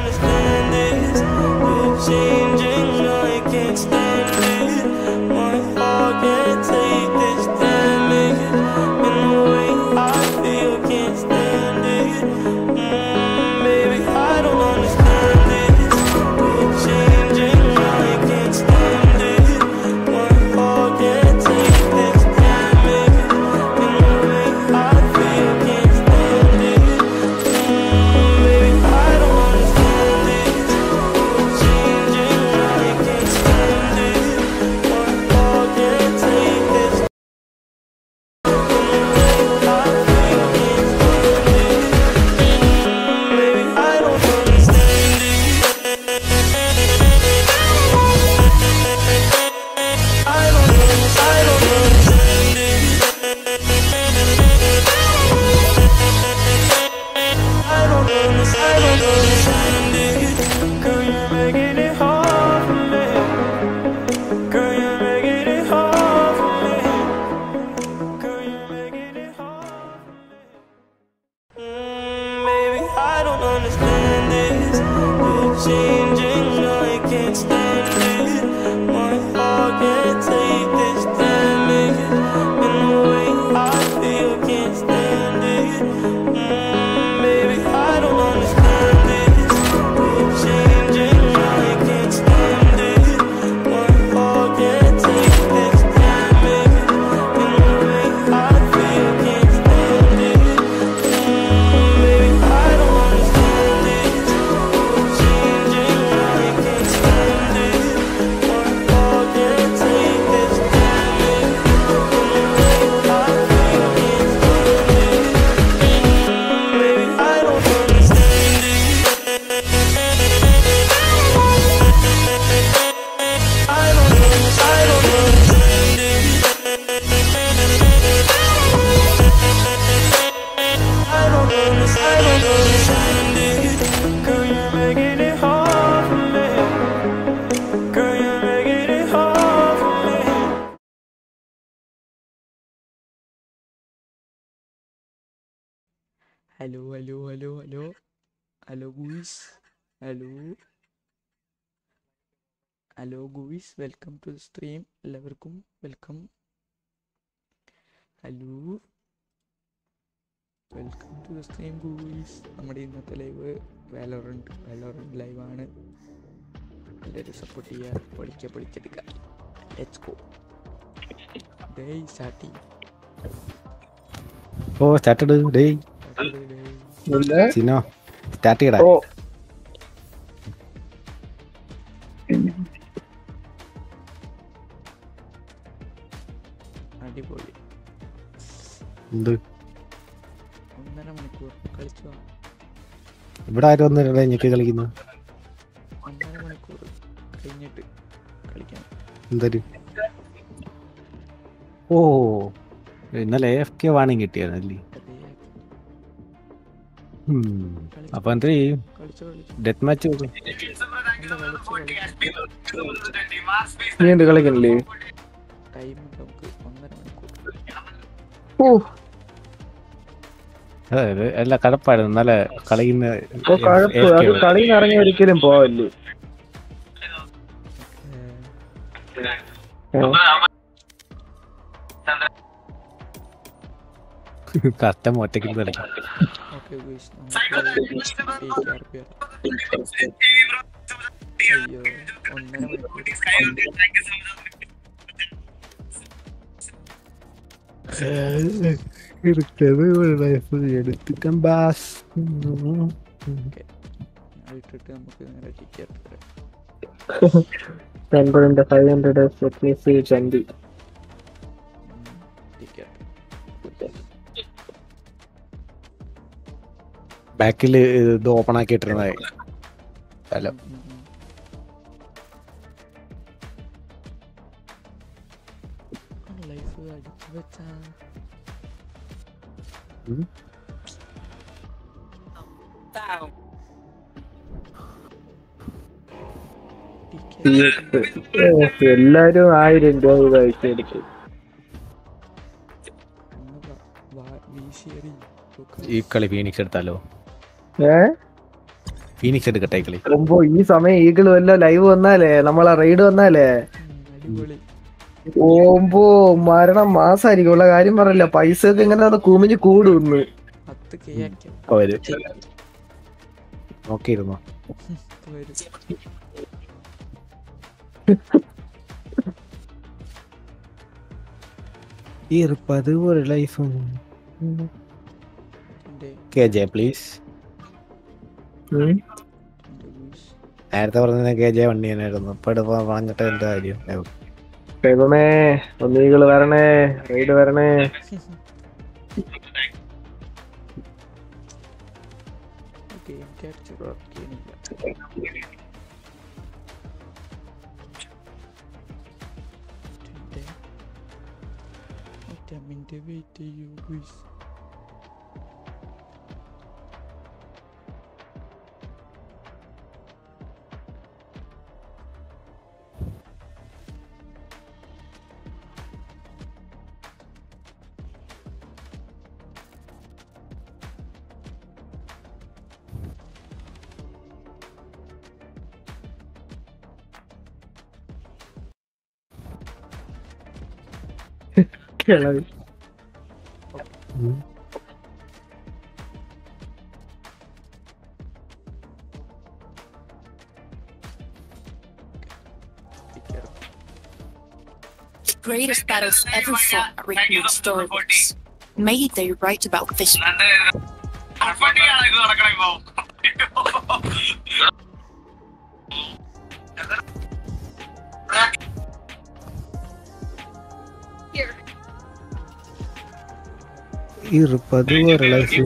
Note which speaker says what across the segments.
Speaker 1: understand this. You're
Speaker 2: Alo, alo, alo, alo. Alo guys. Alo. Hello guys welcome to stream എല്ലാവർക്കും welcome hello welcome to the stream guys നമ്മുടെ ഇന്നത്തെ live Valorant Valorant ലൈവാണ് എല്ലാവരും support ചെയ്യുക പൊളിക്ക പൊളിച്ചെടുക്കുക let's go ഡേയ് start ചെയ്യും
Speaker 3: ഓ സ്റ്റാർട്ട് ഡേയ് സിനോ സ്റ്റാർട്ട് ചെയ്യടാ.
Speaker 2: അടിപൊളി.
Speaker 3: എന്ത്?
Speaker 2: ഒന്നര മണിക്കൂർ കളിച്ചു
Speaker 3: ഇവിടെ ആരും ഒന്നരല്ലേ ഞെക്കി കളിക്കുന്നു?
Speaker 2: കളിക്കാം
Speaker 3: ഓ ഇന്നലെ എഫ് കെ വാണിംഗ് കിട്ടിയായിരുന്നല്ലേ അപ്പൊ എന്ത് ഡെത്ത് മാച്ച്
Speaker 4: നീ എന്ത് കളിക്കണില്ലേ? അതായത്
Speaker 3: എല്ലാ കടപ്പായിരുന്നു നല്ല കളിക്കുന്ന
Speaker 4: കളി ഇറങ്ങി ഒരിക്കലും പോവല്ലേ?
Speaker 3: കഷ്ടം ഒറ്റയ്ക്ക് കളിക്കും.
Speaker 2: Oke guys, biar biar. Ayo, online. എടുത്തത് ലൈഫ്
Speaker 3: എടുത്തിട്ടും
Speaker 2: 500
Speaker 3: ബാക്കിൽ ഇത് ഓപ്പൺ ആക്കിയിട്ടിരുന്നായി
Speaker 2: ഹലോ
Speaker 4: എല്ലാരും ആയിരം രൂപ
Speaker 2: കഴിച്ചെടുക്കും
Speaker 3: ഈ കളി ഫീനിക്സ് എടുത്താലോ ഫീനിക്സ് എടുക്കട്ടെ കളി
Speaker 4: മുമ്പോ ഈ സമയം ഈഗിൾ വല്ല ലൈവ് വന്നാലേ നമ്മളെ റെയ്ഡ് വന്നാലേ. ഓമ്പോ മരണം മാസായിരിക്കും. ഉള്ള കാര്യം പറയില്ല. പൈസ ഒക്കെ ഇങ്ങനെ കുമിഞ്ഞ് കൂടുന്ന്.
Speaker 3: നോക്കിയിരുന്നോ? ഈ പതിവ് ലൈഫ് കെ ജെ പ്ലീസ് നേരത്തെ പറഞ്ഞ കെ ജെ വണ്ടി തന്നെയായിരുന്നു ഇപ്പൊ എടുപ്പോ പറഞ്ഞിട്ട് എന്റെ കാര്യം
Speaker 4: ദൈവമേ ഒന്നീകൾ വരണേ റൈഡ് വരണേ
Speaker 2: ചെയ്യുന്നില്ല Hello.
Speaker 5: The greatest battles ever fought are written in storybooks. May they write about this.
Speaker 3: ഇരുപത് ഒരു ലൈഫ്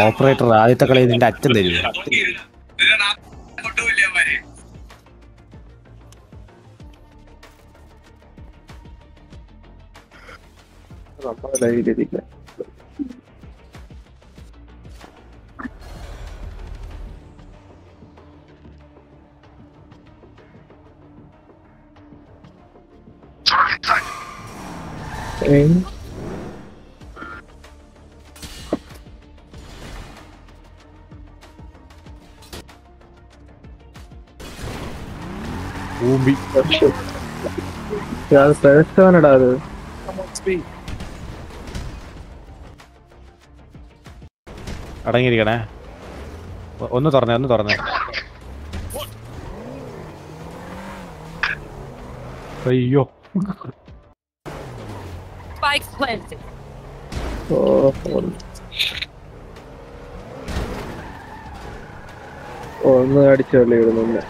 Speaker 3: ഓപ്പറേറ്റർ ആദ്യത്തെ കളി നിന്റെ അച്ഛൻ തരുമോ
Speaker 4: നമ്മളെ ലൈവിലിരിക്കുക
Speaker 3: ഊമ്പി
Speaker 4: അത് പേഴ്സോനടാ അത്.
Speaker 3: അടങ്ങിയിരിക്കണേ. ഒന്ന് തുറന്നേ ഒന്ന് തുറന്നേ. അയ്യോ.
Speaker 5: Planted.
Speaker 4: ഓ ഒന്ന് അടിച്ചല്ലേ ഇടുന്നുണ്ട്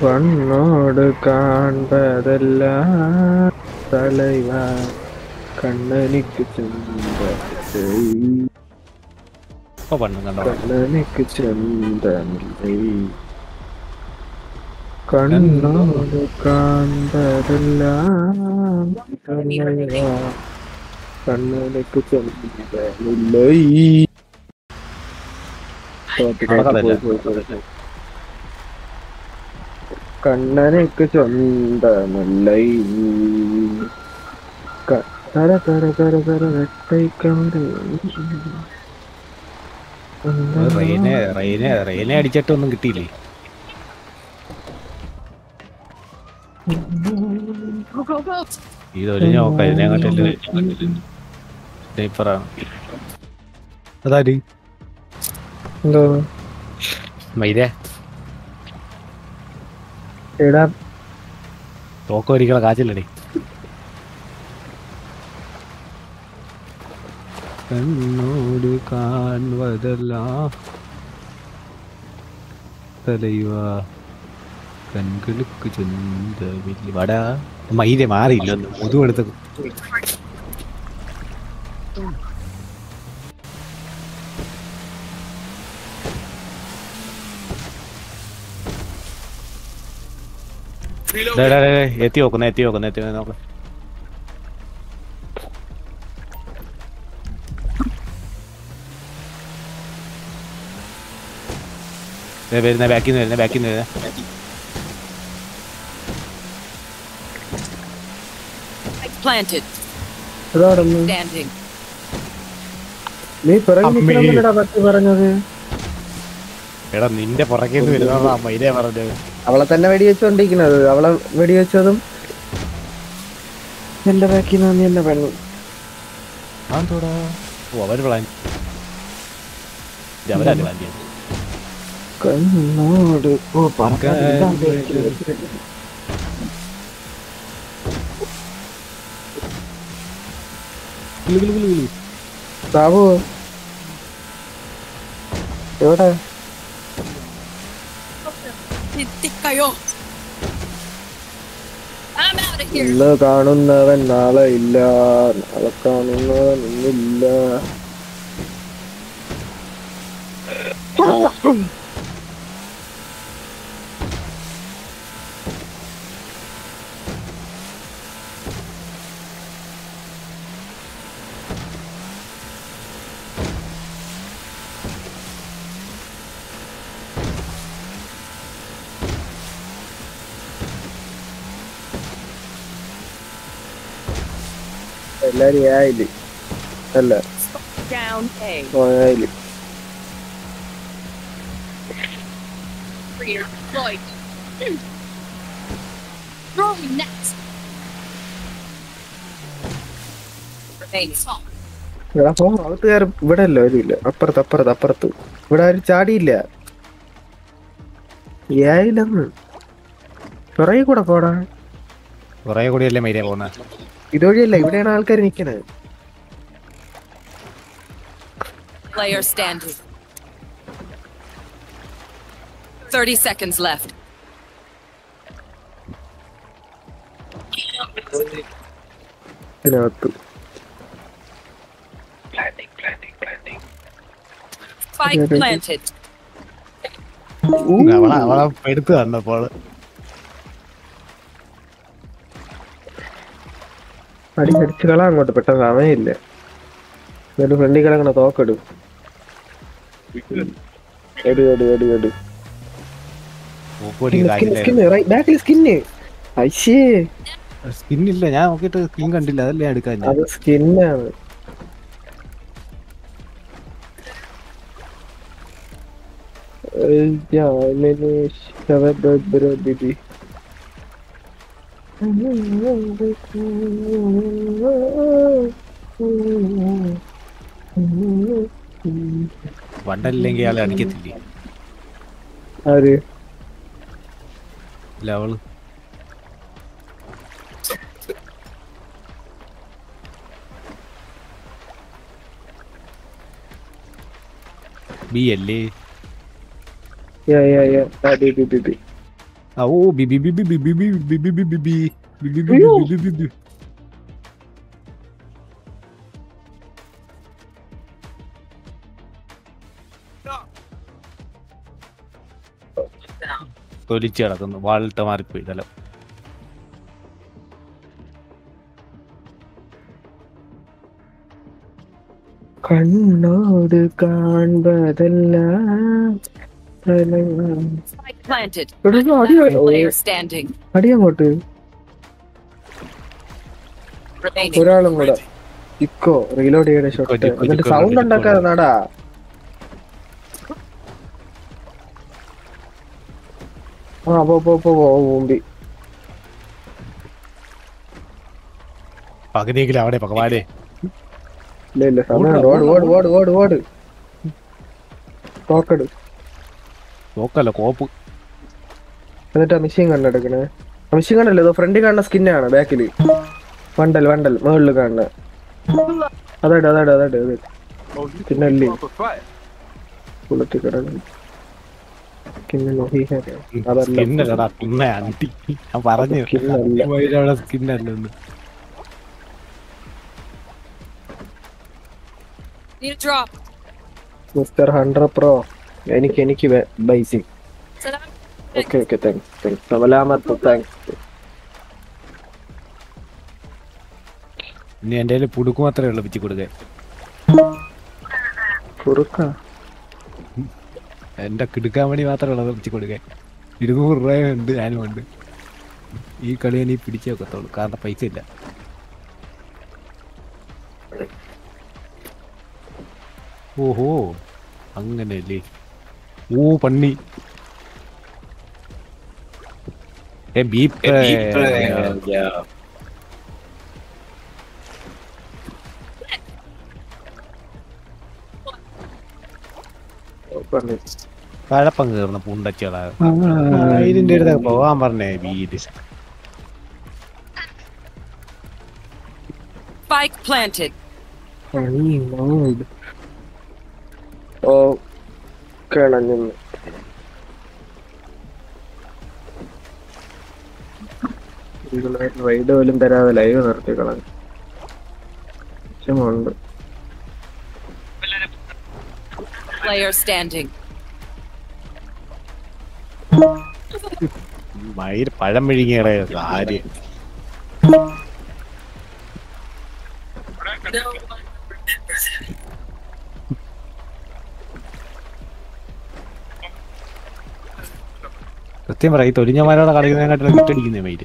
Speaker 4: കണ്ണോട് കാൺപതല്ല തലൈവ കണ്ണനിക്ക്
Speaker 3: കണ്ടോ?
Speaker 4: കണ്ണനിക്ക് ചെന്തമില്ലേ കണ്ണോട് കാൺപതല്ല കണ്ണിലേക്ക് ചെന്തമില്ലേ
Speaker 3: നടക്കത്തില്ല.
Speaker 4: കണ്ണനക്ക് സ്വന്തമല്ലേ ക- കര കര കര കര വെട്ടൈക്കണ്ട്
Speaker 3: റെയിനെ റെയിനെ റെയിനെ അടിച്ചിട്ടൊന്നും കിട്ടിയില്ലേ സ്നൈപ്പറാണ് അതാര്? മൈരേ
Speaker 4: എടാ.
Speaker 3: തോക്കം ഒരിക്കലും കാച്ചില്ലടി. കണ്ണോട് കാണുവതല്ല തലയുവ കൺകുലുക്ക് ചൊന്ത വീട്ടിൽ വടാ മയിലെ മാറിയില്ല മുതുവ് എടുത്ത് എത്തി നോക്കുന്ന എത്തി നോക്കുന്ന എത്തി നോക്കാം വരുന്ന ബാക്കിൽ നിന്ന് വരുന്ന ബാക്കിൽ നിന്ന് വരുന്ന
Speaker 5: Planted. Standing.
Speaker 4: നീ പറഞ്ഞത്?
Speaker 3: എടാ നിന്റെ പുറകെ മൈരേ പറഞ്ഞത്.
Speaker 4: അവളെ തന്നെ വെടിവെച്ചോണ്ടിരിക്കുന്നത്. അവളെ വെടിവെച്ചതും എന്റെ ബാക്കി നിന്ന് എന്നെ പെണ്ണു
Speaker 3: അവർ പ്ലാൻ അവരല്ല പ്ലാൻ ചെയ്യുന്നത്
Speaker 4: കണ്ണോട് ഓ പറക്കാൻ
Speaker 3: ഗിലു ഗിലു ഗിലു ഗിലു
Speaker 4: സാബു എവിടെ? ഇന്ന് കാണുന്നവൻ നാളെ ഇല്ല. നാളെ കാണുന്നവൻ ഇന്നില്ല. എല്ലാരും ആയിൽ അല്ല?
Speaker 5: ആയിൽ Rolling next.
Speaker 4: അപ്പൊ അകത്തുകാർ ഇവിടെ അല്ല വരില്ല? അപ്പുറത്ത് അപ്പുറത്ത് അപ്പുറത്ത്. ഇവിടെ ആരും ചാടിയില്ല. ഏയില്ലെന്ന് പിറകെ കൂടെ പോടാ.
Speaker 3: പിറകെ കൂടിയല്ലേ മൈരേ പോന്നെ
Speaker 4: ഇതുവഴിയല്ല ഇവിടെയാണ് ആൾക്കാർ നിൽക്കുന്നത്
Speaker 5: Player standing. 30 seconds left.
Speaker 4: ഇതിനകത്ത്
Speaker 5: Spike planted.
Speaker 3: അവളെ അവളെ എടുത്തു തന്നപ്പോൾ
Speaker 4: അടി അടിച്ചു കളാ അങ്ങോട്ട് പെട്ടെന്ന് സമയമില്ല. എന്നിട്ട് ഫ്രണ്ടിൽ കിടക്കണ തോക്കെടു എടി എടി എടി എടി.
Speaker 3: സ്കിന്നില്ല ഞാൻ നോക്കിട്ട് സ്കിൻ കണ്ടില്ല അതല്ലേ എടുക്കാൻ
Speaker 4: അത് സ്കിന്നാണ്. Yeah, I.
Speaker 3: വണ്ടല്ലെങ്കിൽ ആളെ അടിക്കത്തില്ലേ?
Speaker 4: ആര്?
Speaker 3: ഇല്ല അവൾ. ബി അല്ലേ?
Speaker 4: Yeah yeah yeah. B B B
Speaker 3: ആ bibi, B B B B B B B B B B B B B B B
Speaker 4: അയ്യോ.
Speaker 3: ബി ബി ബി തൊലിച്ച് കിടക്കുന്നു വാളിട്ട് മാറിപ്പോയി തലം
Speaker 4: കണ്ണോട് കാൺപതെല്ലാം
Speaker 5: അടിയങ്ങോട്ട്
Speaker 4: ഒരാളും കൂടെ. ഇക്കോ റീലോഡ് ചെയ്യണ ഷോട്ട് എന്നിട്ട് സൗണ്ട് ഉണ്ടാക്കാതെ നാടാ ആ പോ പോ പോ
Speaker 3: പകുതിയെങ്കിലും അവിടെ പകവാലേ
Speaker 4: ഇല്ല ഇല്ല സമയം ഓട് ഓട് ഓട് ഓട് ഓട്. ഓട്
Speaker 3: നോക്കല്ല കോപ്പ്.
Speaker 4: എന്നിട്ട് മിഷീൻ കണ്ടെടുക്കണേ മിഷീൻ കണ്ടല്ലോ ഇതോ ഫ്രണ്ടിൽ കാണുന്ന സ്കിന്നാണ് ബാക്കിൽ വണ്ടൽ വണ്ടൽ മുകളിൽ കാണുന്ന. അതായിട്ട് അതായിട്ട് അതായിട്ട് അതെ പിന്നെ അല്ലേ?
Speaker 5: ബുള്ളറ്റ് കിടക്കണം
Speaker 4: മിസ്റ്റർ ഹൺഡ്രഡ് പ്രോ എനിക്ക് എനിക്ക്
Speaker 5: I'm
Speaker 4: okay okay thanks thanks സവലാമത്ത് thanks
Speaker 3: ഇനി എന്റെ കയ്യിൽ പുടുക്ക് മാത്രമേ ഉള്ളൂ പിച്ചി കൊടുക്കാൻ.
Speaker 4: പുറുക്ക
Speaker 3: എന്റെ കിടുക്കാൻ വേണ്ടി മാത്രമേ ഉള്ളത് പിച്ചി കൊടുക്കാൻ. ഇരുന്നൂറ് ഉണ്ട് ഞാനും ഉണ്ട്. ഈ കളി ഇനി പിടിച്ചേ വെക്കത്തുള്ളൂ കാരണം പൈസ ഇല്ല. ഓഹോ അങ്ങനെയല്ലേ? ഓ പണ്ണി ഏ ബീപ്പ്
Speaker 4: പറഞ്ഞു
Speaker 3: കഴപ്പം കയറുന്ന പുണ്ടച്ചള ഇതിന്റെ അടുത്ത് പോവാൻ പറഞ്ഞേ വീട്.
Speaker 6: Spike planted.
Speaker 4: ഓ കിണഞ്ഞു റൈഡ് പോലും തരാതെ ലൈവ് നിർത്തി കളഞ്ഞു. വിഷമമുണ്ട്.
Speaker 6: Player standing.
Speaker 3: മയിര് പഴം വിഴുങ്ങിയ കാര്യം. സത്യം പറയാം ഈ തൊലിഞ്ഞമാരോടെ കളിക്കുന്നതിനായിട്ടാണ് വിട്ടടിക്കുന്നേ മയിൽ?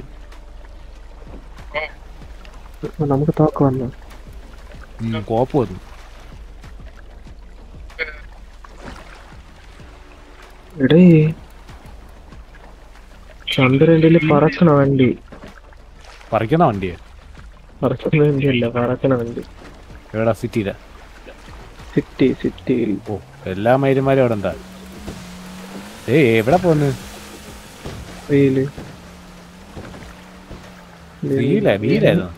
Speaker 4: നമുക്ക് തോക്ക് വന്നു.
Speaker 3: കോപ്പ് വന്നു.
Speaker 4: എടേ. ചന്ദ്രന്റെ പറക്കണ വണ്ടി.
Speaker 3: പറിക്കണ വണ്ടിയെ?
Speaker 4: പറക്കണ വണ്ടിയല്ല പറക്കണ വണ്ടി.
Speaker 3: എവിടാ സിറ്റിയിലാ?
Speaker 4: സിറ്റി സിറ്റിയിൽ
Speaker 3: ഓ എല്ലാ മൈരിമാരും അവിടെ എന്താ? ഏ എവിടെ പോന്ന്?
Speaker 4: വെയില്
Speaker 3: വീല വീലായിരുന്നു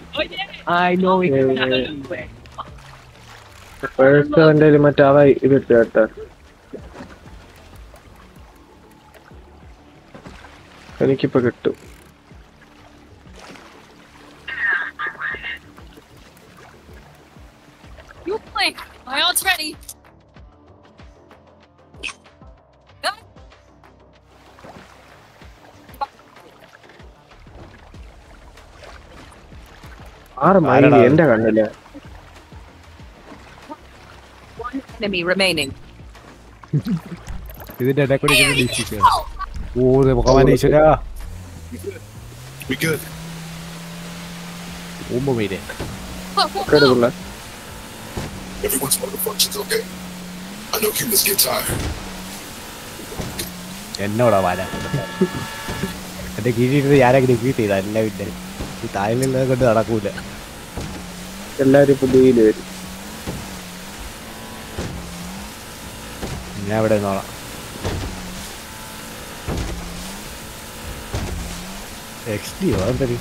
Speaker 4: പഴച്ചവന്റെ മറ്റേ അവ ഇതിട്ട് കേട്ടാ എനിക്കിപ്പോ കിട്ടും
Speaker 5: You blink. My ult's ready.
Speaker 4: ആറ് മൈലി
Speaker 3: ആരെടാ?
Speaker 4: എന്റെ കണ്ണിൽ.
Speaker 6: One
Speaker 3: ഇതിന്റെ ഇടയിൽ കൂടി ഓ ദേ ഭഗവാൻ ഈശ്വര.
Speaker 7: Get tired.
Speaker 3: എന്നോടാ വല എന്റെ കീഴിട്ട് ഞാനൊക്കെ ഡിഫീറ്റ് എല്ലാ വീട്ടിലും ഇല്ല ഈ തായ്ലൻഡ് കൊണ്ട് നടക്കൂല.
Speaker 4: എല്ലാരും പുതിയയിൽ വരും.
Speaker 3: ഞാൻ ഇവിടെ നിന്നോളാം എക്സ് എന്തൊരു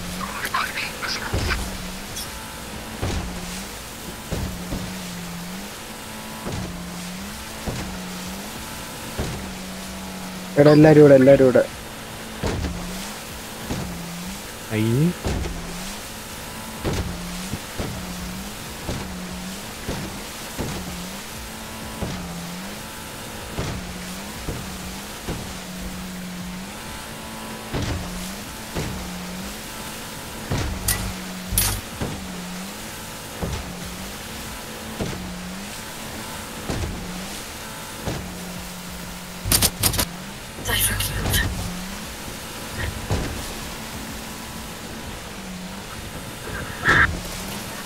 Speaker 4: എല്ലാരും ഇവിടെ എല്ലാരും ഇവിടെ.
Speaker 3: അയ്യ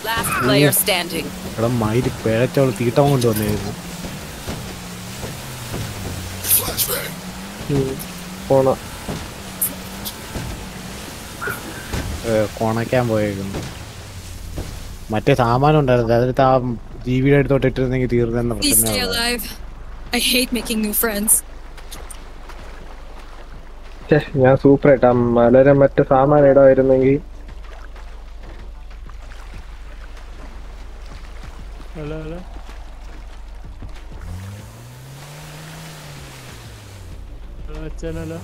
Speaker 6: Last player standing.
Speaker 3: ഇവിടെ മയിൽ പിഴച്ചവൾ തീട്ടം കൊണ്ട്
Speaker 4: വന്നായിരുന്നു
Speaker 3: കൊണക്കാൻ പോയേക്കുന്നു. മറ്റേ സാമാനം ഉണ്ടായിരുന്നു. അതിലത്ത് ആ ജീവിയുടെ അടുത്തോട്ട് ഇട്ടിരുന്നെങ്കിൽ തീർന്നെന്ന പ്രശ്നം.
Speaker 4: ഞാൻ സൂപ്പർ ആയിട്ടാ. വളരെ മറ്റേ സാമാനം ഇടായിരുന്നെങ്കിൽ
Speaker 2: ഹലോ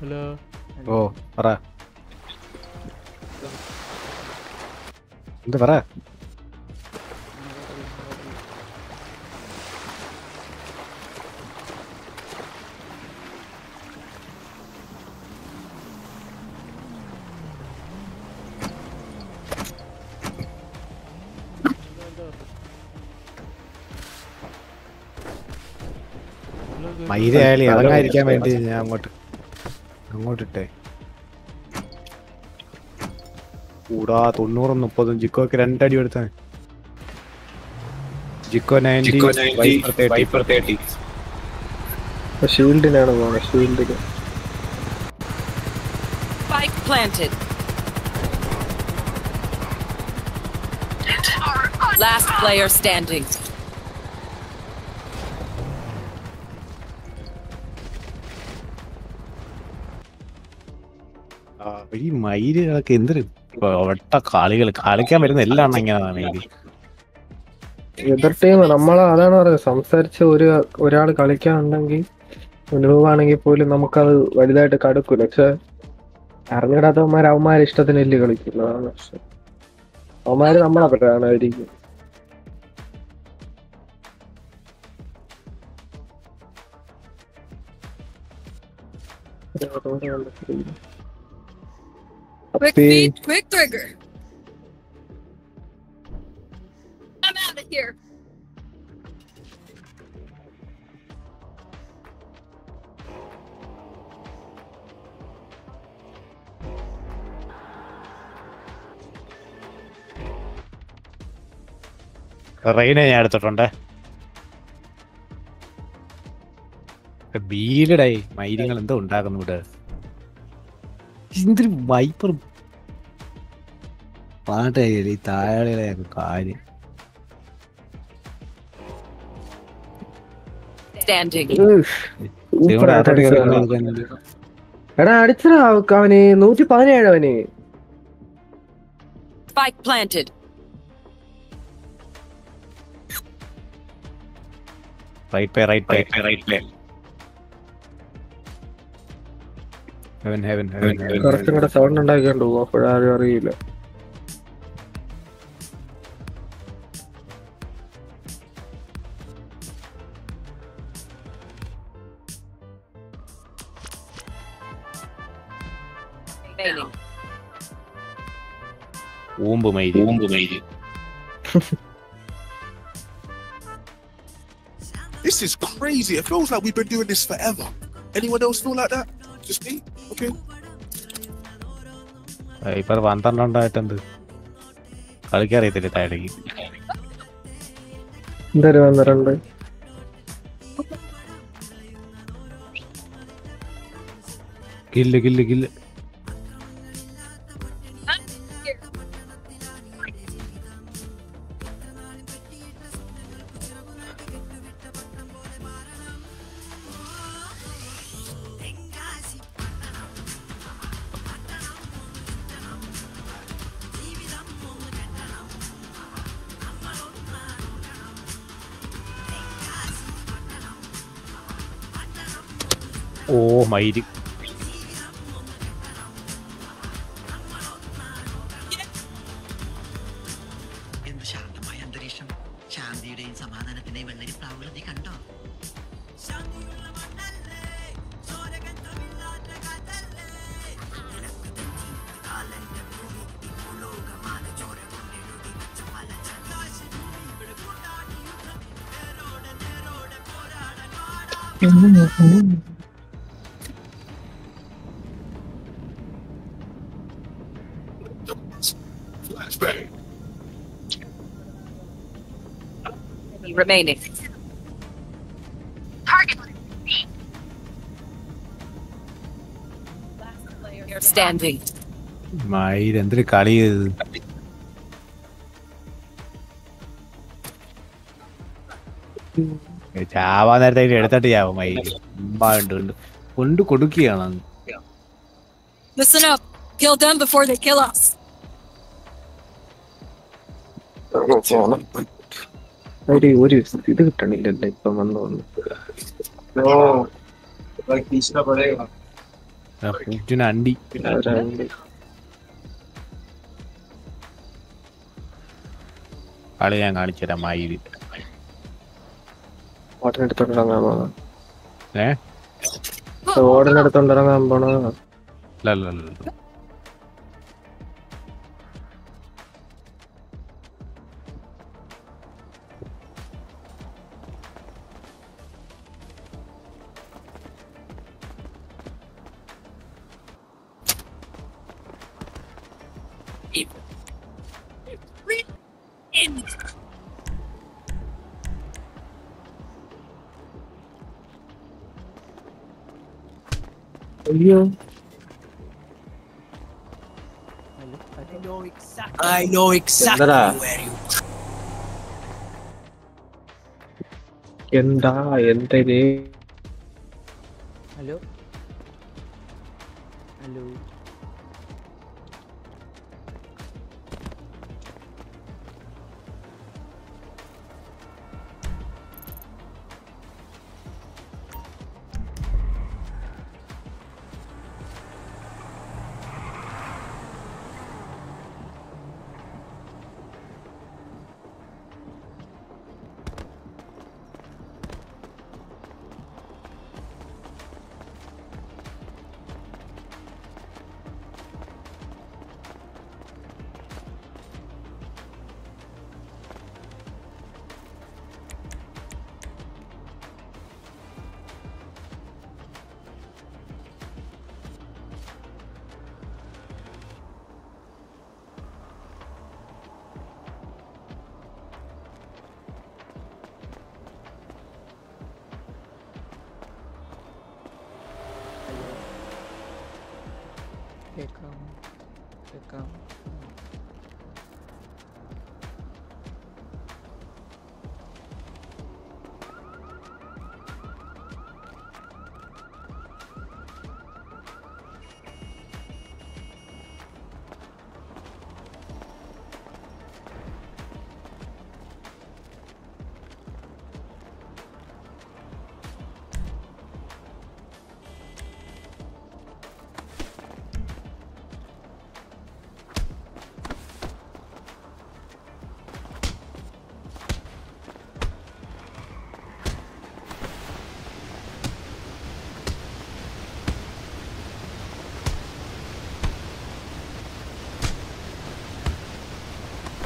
Speaker 2: ഹലോ?
Speaker 3: ഓ പറ. എന്ത് പറ? മയിൽ ആയാലും ഇറങ്ങാതിരിക്കാൻ വേണ്ടി ഞാൻ അങ്ങോട്ട് അങ്ങോട്ടിട്ടെ. കൂടാ തൊണ്ണൂറും മുപ്പതും. ജിക്കോക്ക് രണ്ടടി എടുത്താൽ ജിക്കോ നയന്റി വൈപ്പർ തേർട്ടി.
Speaker 4: ഷീൽഡിനാണ് പോണത് ഷീൽഡിന്
Speaker 6: Spike planted. Last player standing.
Speaker 3: ഈ മയിലുകളൊക്കെ എന്തൊരു ഒട്ട കാളികൾ കളിക്കാൻ വരുന്ന എല്ലാം ഇങ്ങനെയാണ് മയിൽ
Speaker 4: എതിർ ടീം നമ്മൾ അതാണ് പറയുന്നത് സംസാരിച്ച ഒരു ഒരാൾ കളിക്കാനുണ്ടെങ്കിൽ മുൻപോവാണെങ്കിൽ പോലും നമുക്കത് വലുതായിട്ട് കടുക്കൂല. പക്ഷെ അറിഞ്ഞിടാത്തവന്മാർ അവന്മാരെ ഇഷ്ടത്തിനല്ലേ കളിക്കുന്നത്? അതാണ് പ്രശ്നം. അവന്മാര് നമ്മളെ പറ്റാണായിരിക്കും
Speaker 5: Quick feet, quick trigger. I'm out of here.
Speaker 3: റെയിനെ ഞാൻ എടുത്തിട്ടുണ്ട് ബീലടായി മൈര്യങ്ങൾ എന്തോ ഉണ്ടാക്കുന്നു ഇവിടെ എന്തൊരു വൈപ്പർ പാട്ടായി ഈ താഴെ കാര്യം
Speaker 4: എടാ അടിച്ചടാ അവന്. നൂറ്റി പതിനേഴ് അവന്.
Speaker 6: Spike planted.
Speaker 3: Right right right പേ ഹെവൻ ഹെവൻ ഹെവൻ
Speaker 4: കുറച്ചും കൂടെ സൗണ്ട് ഉണ്ടാക്കിക്കൊണ്ട് പോകും അപ്പോഴാരും അറിയില്ല
Speaker 6: Remaining.
Speaker 3: ഊമ്പ് മൈരി ഊമ്പ് മൈരി
Speaker 7: This is crazy. It feels like we've been doing this forever. Anyone else feel like that?
Speaker 3: ഇപ്പൊ പന്ത്രണ്ടുണ്ടായിട്ടുണ്ട് കളിക്കറിയത്തില്ല താഴേക്ക്?
Speaker 4: എന്തൊരു പന്ത്രണ്ട്.
Speaker 3: Kill kill kill. ഓ
Speaker 7: മയിൽ
Speaker 6: Remaining. Last player standing.
Speaker 3: My എന്തൊരു കളി ഇത് ചാവാൻ നേരത്തെ എടുത്തിട്ട് ചാവും ഉണ്ട് ഉണ്ട് കൊണ്ട് കൊടുക്കുകയാണ് അങ്ങ്.
Speaker 5: Listen up. Kill them before they kill us.
Speaker 4: ഒരു ഒരു ഇത് കിട്ടണില്ലല്ലോ ഇപ്പൊ വന്നു വന്നു
Speaker 3: അണ്ടി. കളി ഞാൻ കാണിച്ചു തരാം
Speaker 4: ഇറങ്ങാൻ പോണോ
Speaker 3: ഏ?
Speaker 4: ഓടനെടുത്തോണ്ട് ഇറങ്ങാൻ പോണോ
Speaker 3: അല്ല അല്ല Hello. I
Speaker 4: know
Speaker 2: exactly.
Speaker 8: I know exactly where you.
Speaker 2: are. എന്താ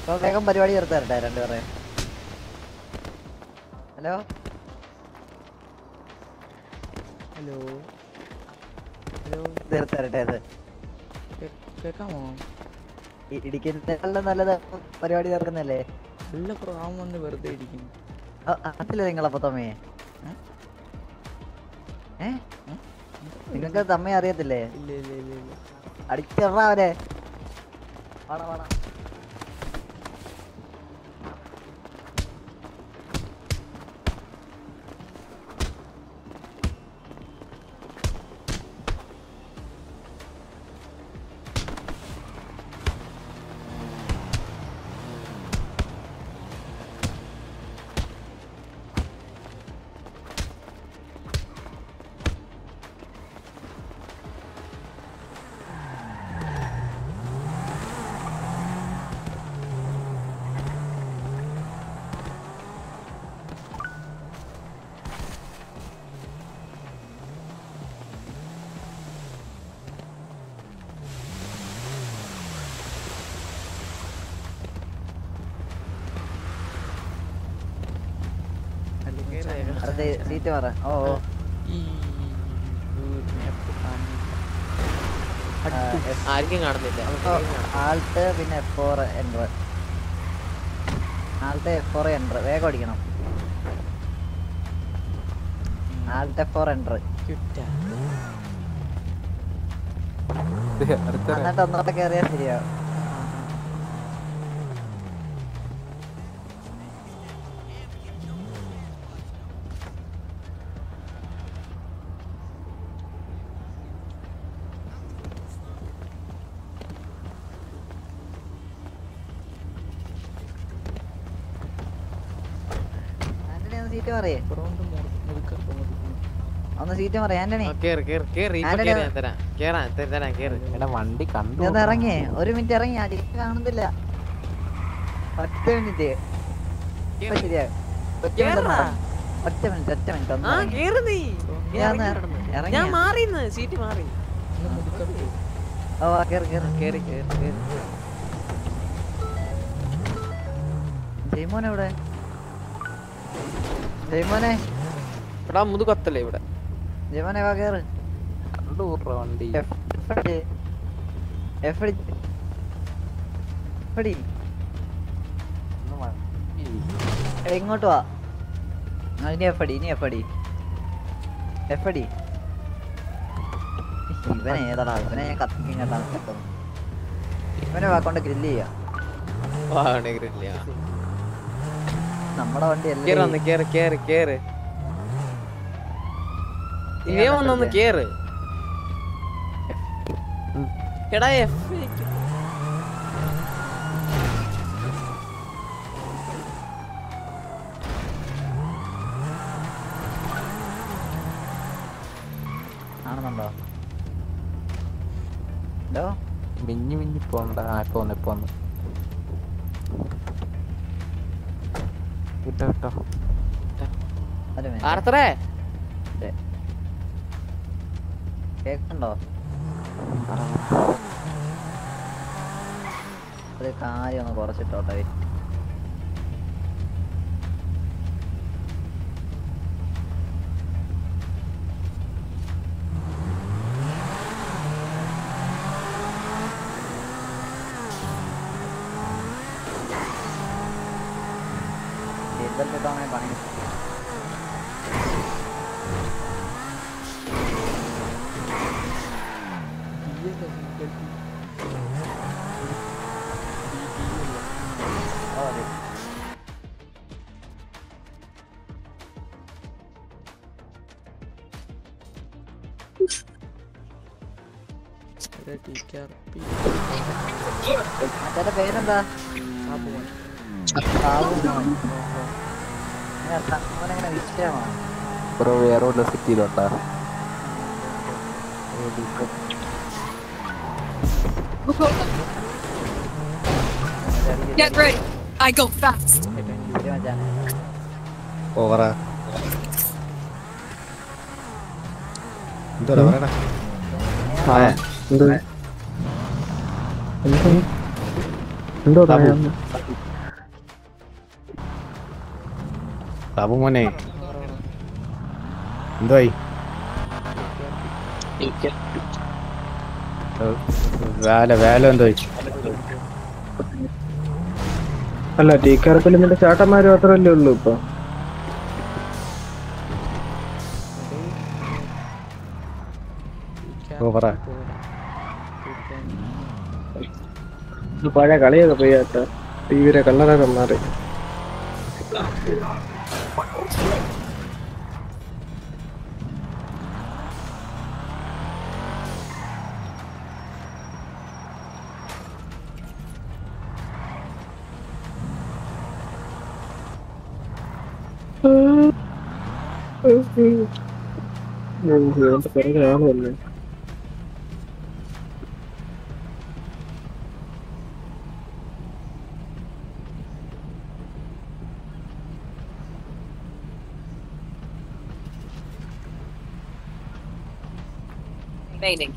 Speaker 9: അപ്പൊ വേഗം പരിപാടി ചേർത്ത് തരട്ടെ രണ്ടുപേരെ ഹലോ?
Speaker 2: ഹലോ? ഹലോ?
Speaker 9: തരട്ടെ അത് കേക്കാമോ? ഇടിക്കുന്നതിനെക്കാളും നല്ലത് പരിപാടി തീർക്കുന്നല്ലേ
Speaker 2: നല്ല പ്രാവം വന്ന് വെറുതെ ഇരിക്കും
Speaker 9: അതില്ല നിങ്ങളപ്പോ തമ്മയെ നിങ്ങൾക്ക് തമ്മയെ അറിയത്തില്ലേ?
Speaker 2: ഇല്ല
Speaker 9: അവരെ വാടാ വാടാ. പറ ഓ ഓ
Speaker 2: ഈ map കാണുന്നില്ല.
Speaker 10: ആർക്കും കാണുന്നില്ല.
Speaker 9: ആൾട്ട് പിന്നെ F four enter alt F four വേഗം അടിക്കണം. ആൾട്ട് എഫ് ഫോർ
Speaker 2: കിട്ടാ.
Speaker 9: എന്നിട്ട് ഒന്നോട്ട് കയറിയാൽ ശരിയാവും. ഒന്ന് സീറ്റ് പറയേ. ഒന്ന് സീറ്റ് പറയാ. ആന്റണി.
Speaker 10: കേറ് കേറ് കേറ് ഇപ്പൊ
Speaker 9: ആന്റണി.
Speaker 10: കേറി ഞാൻ തരാം. കേറാ തരാം തരാം കേറ്.
Speaker 3: എടാ വണ്ടി കണ്ടു
Speaker 9: ഇതൊന്ന് ഇറങ്ങിയേ ഒരു മിനിറ്റ് ഇറങ്ങി. അടി കാണുന്നില്ല. ഒറ്റ മിനിറ്റ്. ഒറ്റ മിനിറ്റ്. ഒറ്റ മിനിറ്റ് ഒറ്റ മിനിറ്റ്
Speaker 10: ആ
Speaker 9: ഞാൻ
Speaker 10: ഞാൻ. സീറ്റ് മാറി.
Speaker 2: ഒന്ന് മുറുക്കട്ടെ.
Speaker 9: ഓ ആ, കേറ് കേറ്
Speaker 10: കേറി കേറി കേറി.
Speaker 9: ജയ്മോൻ എവിടെ? ജയ്മോനെ.
Speaker 10: എടാ മുതുകത്തല്ലേ ഇവിടെ?
Speaker 9: ജയ്മോനെ വാ കേറ്.
Speaker 3: വണ്ടി.
Speaker 9: ഇങ്ങോട്ട് വാ. ഇനി എഫടി ഇനി എഫടി എഫടി ഇവനെ ഏതാടാ? ഇവനെ ഞാൻ കത്തിക്കും കേട്ടാ. ഇവനെ വാക്കൊണ്ട് ഗ്രില്ല് ചെയ്യാം.
Speaker 10: വാണില്ല
Speaker 9: നമ്മുടെ വണ്ടി
Speaker 10: കേറ് വന്ന് കേറ് കേറ് കേറ്. വന്നൊന്ന് കേറ്. എടാ എഫ്.
Speaker 3: മിഞ്ഞി മിഞ്ഞി പോണ്ട. ആ ഇപ്പൊ വന്നു.
Speaker 9: ഒരു minute.
Speaker 10: ആർത്തറേ?
Speaker 9: കേക്കണ്ടോ? ഒരു കാര്യം ഒന്ന് കുറച്ചിട്ടോട്ടെ മറ്റേ പേരെന്താ സാബു മോൻ. ഇങ്ങനെ ത- അവനെങ്ങനെ വിഷയമാണ്
Speaker 3: ബ്രോ വേറെ വല്ല സിറ്റിയിലോട്ടാ
Speaker 5: Get ready. I go fast.
Speaker 9: ഒരു മച്ചാനെ
Speaker 3: ഓവറാ എന്തോടാ പറയടാ
Speaker 4: ആ എന്ത്?
Speaker 3: സാബു. മോനെ. എന്തായി വേല വേല എന്തോയി?
Speaker 4: അല്ല ടീക്കാർക്കല്ലേ നിന്റെ ചേട്ടന്മാര് മാത്രമല്ലേ ഉള്ളൂ ഇപ്പൊ. ഇത് പഴയ കളിയൊക്കെ പോയിട്ട് ടി വിയുടെ കളറൊക്കെ മാറി പിറകെ
Speaker 6: Remaining.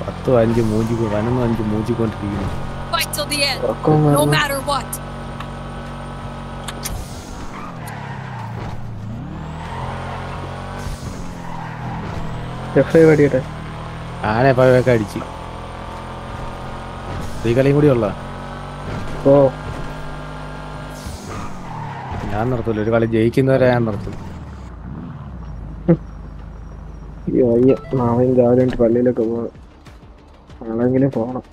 Speaker 3: പത്തും അഞ്ച് മൂഞ്ചി പതിനൊന്നും അഞ്ച് മൂഞ്ചിക്കൊണ്ടിരിക്കുന്നു
Speaker 5: Fight till the end. No matter what.
Speaker 3: ആനെ പഴയൊക്കെ അടിച്ച് ഈ കളിയും കൂടി ഉള്ള
Speaker 4: ഓ
Speaker 3: ഞാൻ നിർത്തൂല. ഒരു കളി ജയിക്കുന്നവരെ ഞാൻ നിർത്തും.
Speaker 4: അയ്യോ നാളെയും രാവിലെ പള്ളിയിലൊക്കെ പോകണം നാളെങ്കിലും പോകണം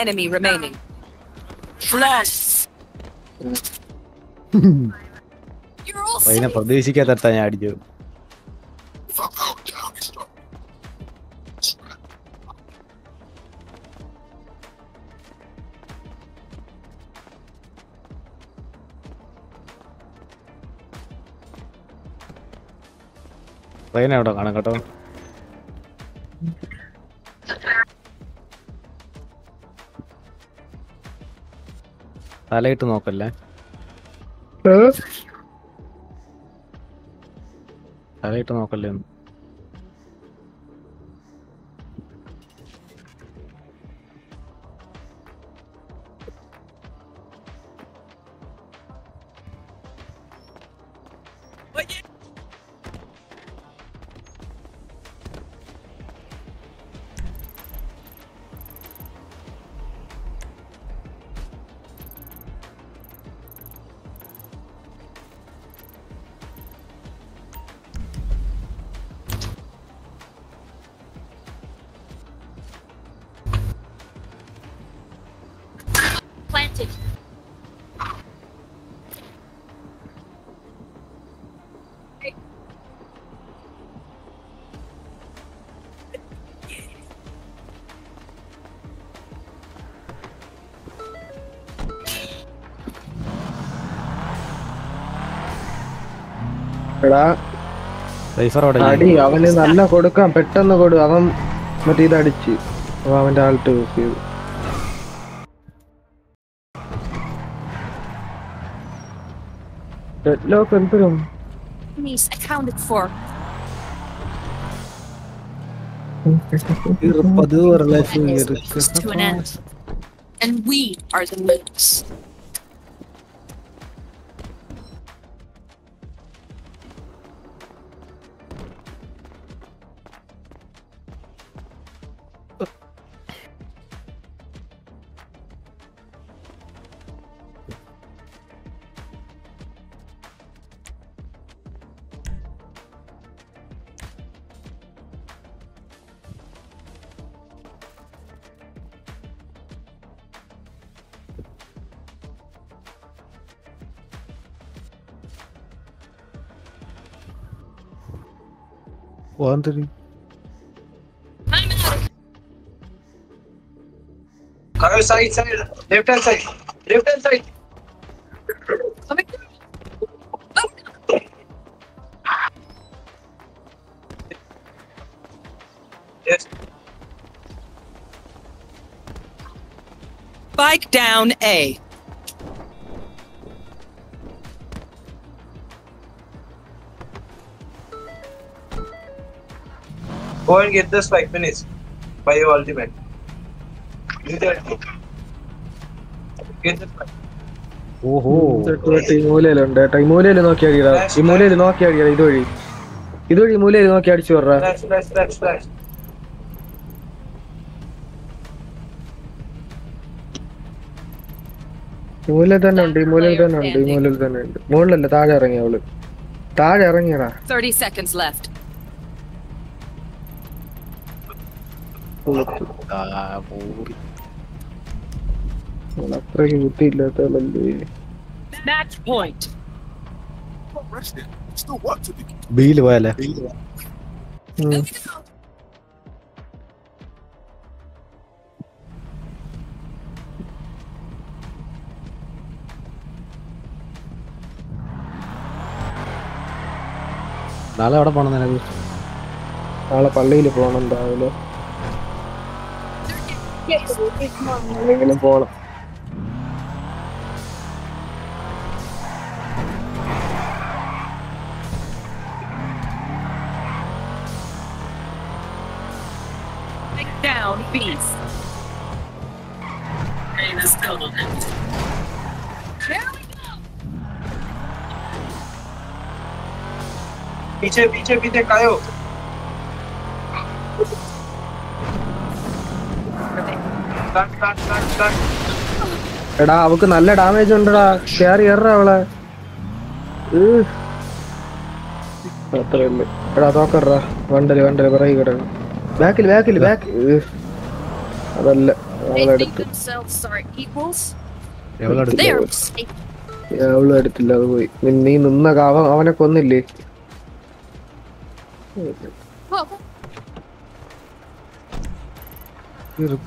Speaker 6: enemy remaining.
Speaker 5: Flash. You're all
Speaker 3: അതിനെ പ്രതീക്ഷിക്കാത്തടത്താ ഞാൻ അടിച്ചത് ട്രെയിൻ എവിടെ കാണാം കേട്ടോ തലയിട്ട് നോക്കല്ലേ? തലയിട്ട് നോക്കല്ലേ ഒന്ന്?
Speaker 4: അടി അവന് നല്ല കൊടുക്കാം. പെട്ടെന്ന് കൊടു. അവൻ മറ്റേ ഇതടിച്ച് അടിച്ച്. അപ്പൊ അവന്റെ ആൾട്ട് യൂസ് ചെയ്തു.
Speaker 5: An end. And we are the moons.
Speaker 3: Anthony.
Speaker 8: Carl, side, side, left hand side, left hand side. Coming. Yes.
Speaker 6: Bike down A.
Speaker 8: Go and get the spike finish by your ultimate. Do that. Get the spike.
Speaker 3: ഓഹോ.
Speaker 4: ഈ മൂലയിലുണ്ട് കേട്ടോ ഈ മൂലയിൽ നോക്കി അടിയടാ ഈ നോക്കി അടിയടാ ഇതുവഴി. ഇതുവഴി ഈ നോക്കി അടിച്ചു വിടറാ.
Speaker 8: Flash, flash, flash, flash.
Speaker 4: ഈ മൂലയിൽ തന്നെ ഉണ്ട് ഈ തന്നെ ഉണ്ട് ഈ തന്നെ ഉണ്ട്. മുകളിലല്ല താഴെ ഇറങ്ങി അവൾ. താഴെ ഇറങ്ങിയടാ.
Speaker 6: 30 seconds left.
Speaker 4: അത്രയ്ക്ക് ബുദ്ധിയില്ലാത്തവളല്ലേ
Speaker 6: Match point.
Speaker 7: Rested. Still work to do.
Speaker 3: ബിയിൽ പോയാലേ. നാളെ എവിടെ പോണം നിനക്ക്
Speaker 4: നാളെ പള്ളിയിൽ പോകണം രാവിലെ എങ്ങനെങ്കിലും പോണം
Speaker 6: Take down beast.
Speaker 8: पीछे पीछे पीछे कायो
Speaker 4: എടാ അവക്ക് നല്ല ഡാമേജ് ഉണ്ടടാ. കയറി കയറാ അവളെ. എടാ തോക്കറാ വണ്ടൽ വണ്ടൽ പിറകെ കിടക്കും ബാക്കിൽ ബാക്കിൽ ബാക്ക് അതല്ല
Speaker 5: അവളെ.
Speaker 4: അവളും എടുത്തില്ല അത് പോയി. നീ- നിന്ന അവൻ അവനെ കൊന്നില്ലേ?
Speaker 5: Well,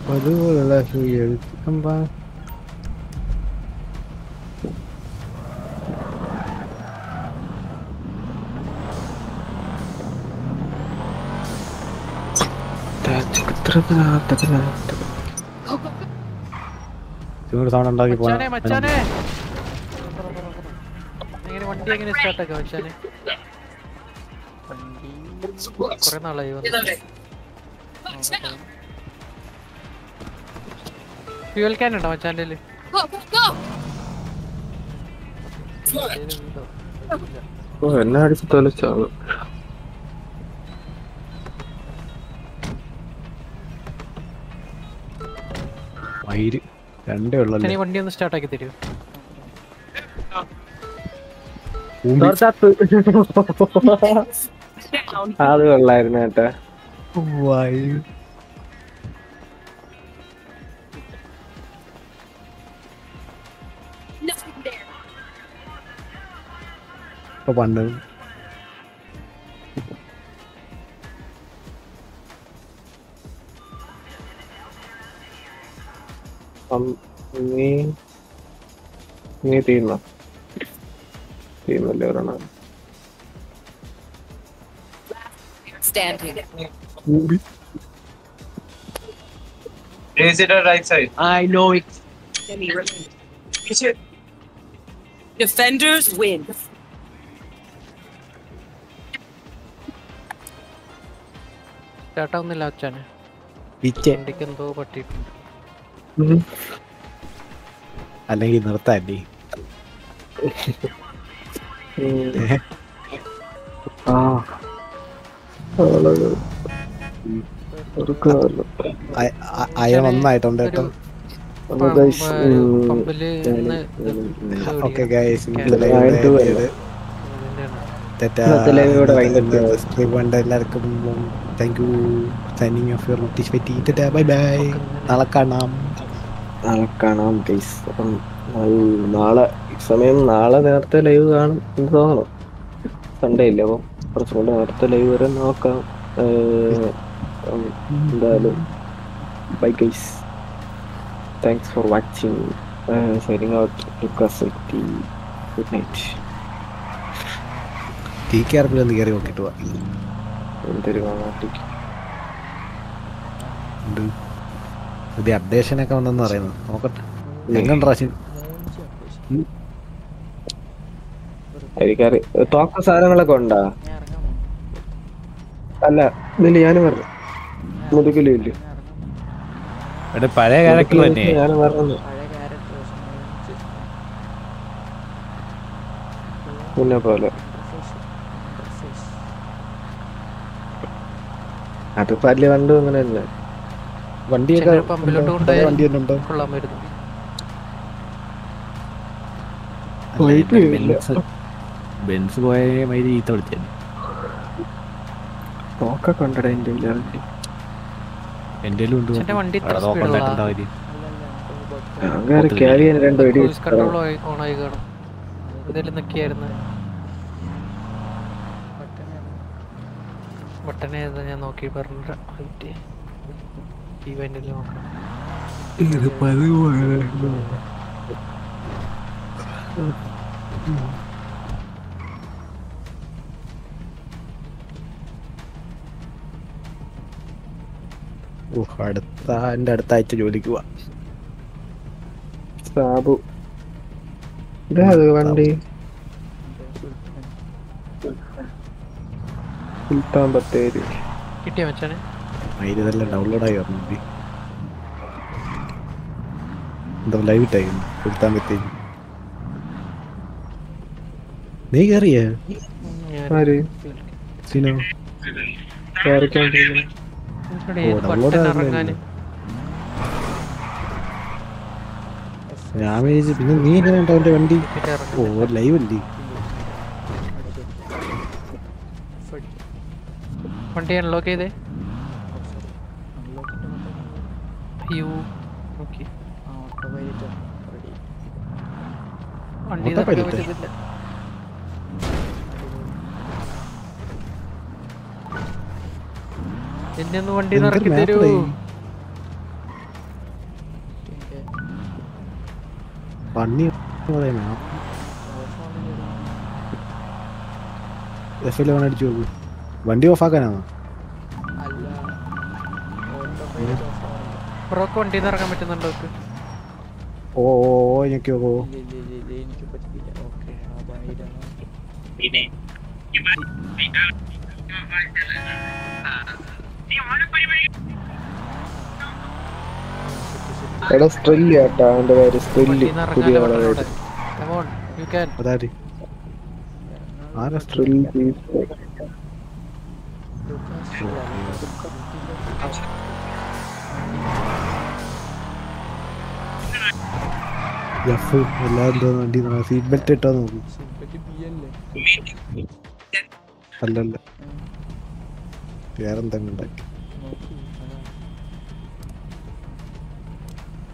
Speaker 3: സൗണ്ട് ഉണ്ടാക്കി
Speaker 11: വണ്ടി എങ്ങനെ സ്റ്റാർട്ട് ആക്കാം മച്ചാനെ? കൊറേ നാളായി ഫ്യൂൽ ക്യാൻ ഉണ്ടോ മച്ചാന്റെ?
Speaker 4: ഓ എന്നെ അടിച്ച് തൊലച്ചാണ്
Speaker 3: വൈര് രണ്ടേ ഉള്ളല്ലേ?
Speaker 11: വണ്ടി ഒന്ന് സ്റ്റാർട്ട് ആക്കി തരൂ.
Speaker 4: അത് കൊള്ളായിരുന്നു കേട്ടാ.
Speaker 3: പണ്ട്
Speaker 4: നീ നീ തീർന്നോ തീർന്നല്ലേ ഒരെണ്ണം
Speaker 6: Standing.
Speaker 8: Raise it at right side.
Speaker 6: I know it. Defenders win.
Speaker 11: Start ആവുന്നില്ല മച്ചാനെ
Speaker 3: പിച്ചെ
Speaker 11: വണ്ടിക്ക് എന്തോ പറ്റിയിട്ടുണ്ട്
Speaker 3: അല്ലെങ്കിൽ അയ- അ- അയൺ ഒന്നായിട്ടുണ്ട് കേട്ടോ.
Speaker 4: Okay guys.
Speaker 3: എല്ലാവർക്കും thank you signing off your notice പറ്റി ബൈ ബൈ നാളെ കാണാം.
Speaker 4: നാളെ കാണാം ഗൈസ് അപ്പം നാളെ സമയം നാളെ നേരത്തെ ലൈവ് കാണും എന്ന് തോന്നണം. സൺഡേ ഇല്ല? അപ്പം കുറച്ചും കൂടെ നേരത്തെ ലൈവ് വരെ നോക്കാം. എന്തായാലും bye guys thanks for watching signing out good night
Speaker 3: T K ആർപ്പിൽ ഒന്ന് കയറി നോക്കിട്ട് പോവാ
Speaker 4: എന്തൊരു കാണാട്ടിക്ക്
Speaker 3: ഉണ്ട്. പുതിയ അപ്ഡേഷൻ ഒക്കെ വന്നെന്ന് പറയുന്നത് നോക്കട്ടെ. എങ്ങനെ പ്രാവശ്യം?
Speaker 4: തോക്ക സാധനങ്ങളൊക്കെ ഉണ്ടാ? അല്ല ഇതിൽ ഞാനും പറഞ്ഞു മുതുകിലും
Speaker 3: പഴയ ക്യാരക്ടർ തന്നെ
Speaker 4: ഞാൻ പറഞ്ഞു മുന്നേ പോലെ. അത് പല്ല് കണ്ടു? അങ്ങനെ തന്നെ.
Speaker 3: വണ്ടിയൊക്കെ
Speaker 11: പമ്പിലോട്ട്
Speaker 3: ഉണ്ടോ? വണ്ടി ഉണ്ടോ?
Speaker 11: കൊള്ളാൻ വരുന്നു
Speaker 4: ഇല്ല.
Speaker 3: ബെൻസ് ബെൻസ് പോയ മൈരി ഈത്ത വിളിച്ചത്
Speaker 4: തോക്കൊക്കെ ഉണ്ടടാ എന്റെ.
Speaker 3: എന്റെ ഉണ്ട്.
Speaker 4: കയറി ക്യാരി രണ്ട്
Speaker 11: കൺട്രോൾ ഓൺ ആയി കാണും. ഇതിൽ നിൽക്കിയായിരുന്നു ബട്ടൺ ഏതാ ഞാൻ നോക്കി പറഞ്ഞ ഇവന്റിൽ നോക്കണം.
Speaker 3: ഇത് അടുത്ത എന്റെ അടുത്ത ആഴ്ച ജോലിക്ക് പോവാ.
Speaker 4: സാബു. ഇതാ വണ്ടി? സുൽത്താൻ ബത്തേരി.
Speaker 11: കിട്ടിയ മച്ചാനെ?
Speaker 3: മൈരി ഇതെല്ലാം ഡൗൺലോഡ് ആയി പറഞ്ഞു എന്താ ലൈവ് ഇട്ടായിരുന്നു കൊടുത്താൻ പറ്റി. നീ കയറിയേ. ഞാൻ വിചാരിച്ചു പിന്നെ നീ എങ്ങനെയാണ്ടോ അവന്റെ വണ്ടി? ഓ ലൈവ് അല്ലേ?
Speaker 11: വണ്ടി അൺലോക്ക് ചെയ്തേ. അയ്യോ ഓക്കേ വണ്ടി
Speaker 3: Auto വണ്ടി?
Speaker 11: പറ്റുന്നില്ല എന്നെ ഒന്ന് വണ്ടി
Speaker 3: map
Speaker 11: തരൂ?
Speaker 3: പന്നി പറയുന്ന എഫ് എൽ വേണം അടിച്ചു നോക്കൂ. വണ്ടി ഓഫ് ആക്കാനാണോ?
Speaker 11: ബ്രോക്ക് വണ്ടി ഇറങ്ങാൻ പറ്റുന്നുണ്ടോ
Speaker 3: ഓ
Speaker 2: ഇല്ല എനിക്ക് പറ്റില്ല. ഓക്കെ
Speaker 12: പിന്നെ
Speaker 4: എടാ സ്ട്രില്ല് കേട്ടാ അവന്റെ പേര് സ്ട്രില്ല് പുതിയ പേര്
Speaker 11: Come on, you
Speaker 3: ജഫ് എല്ലാവരും വണ്ടി സീറ്റ് ബെൽറ്റ് ഇട്ടാ നോക്കും. അല്ലല്ല. വേറെന്തെങ്കിലും ഉണ്ടാക്കി?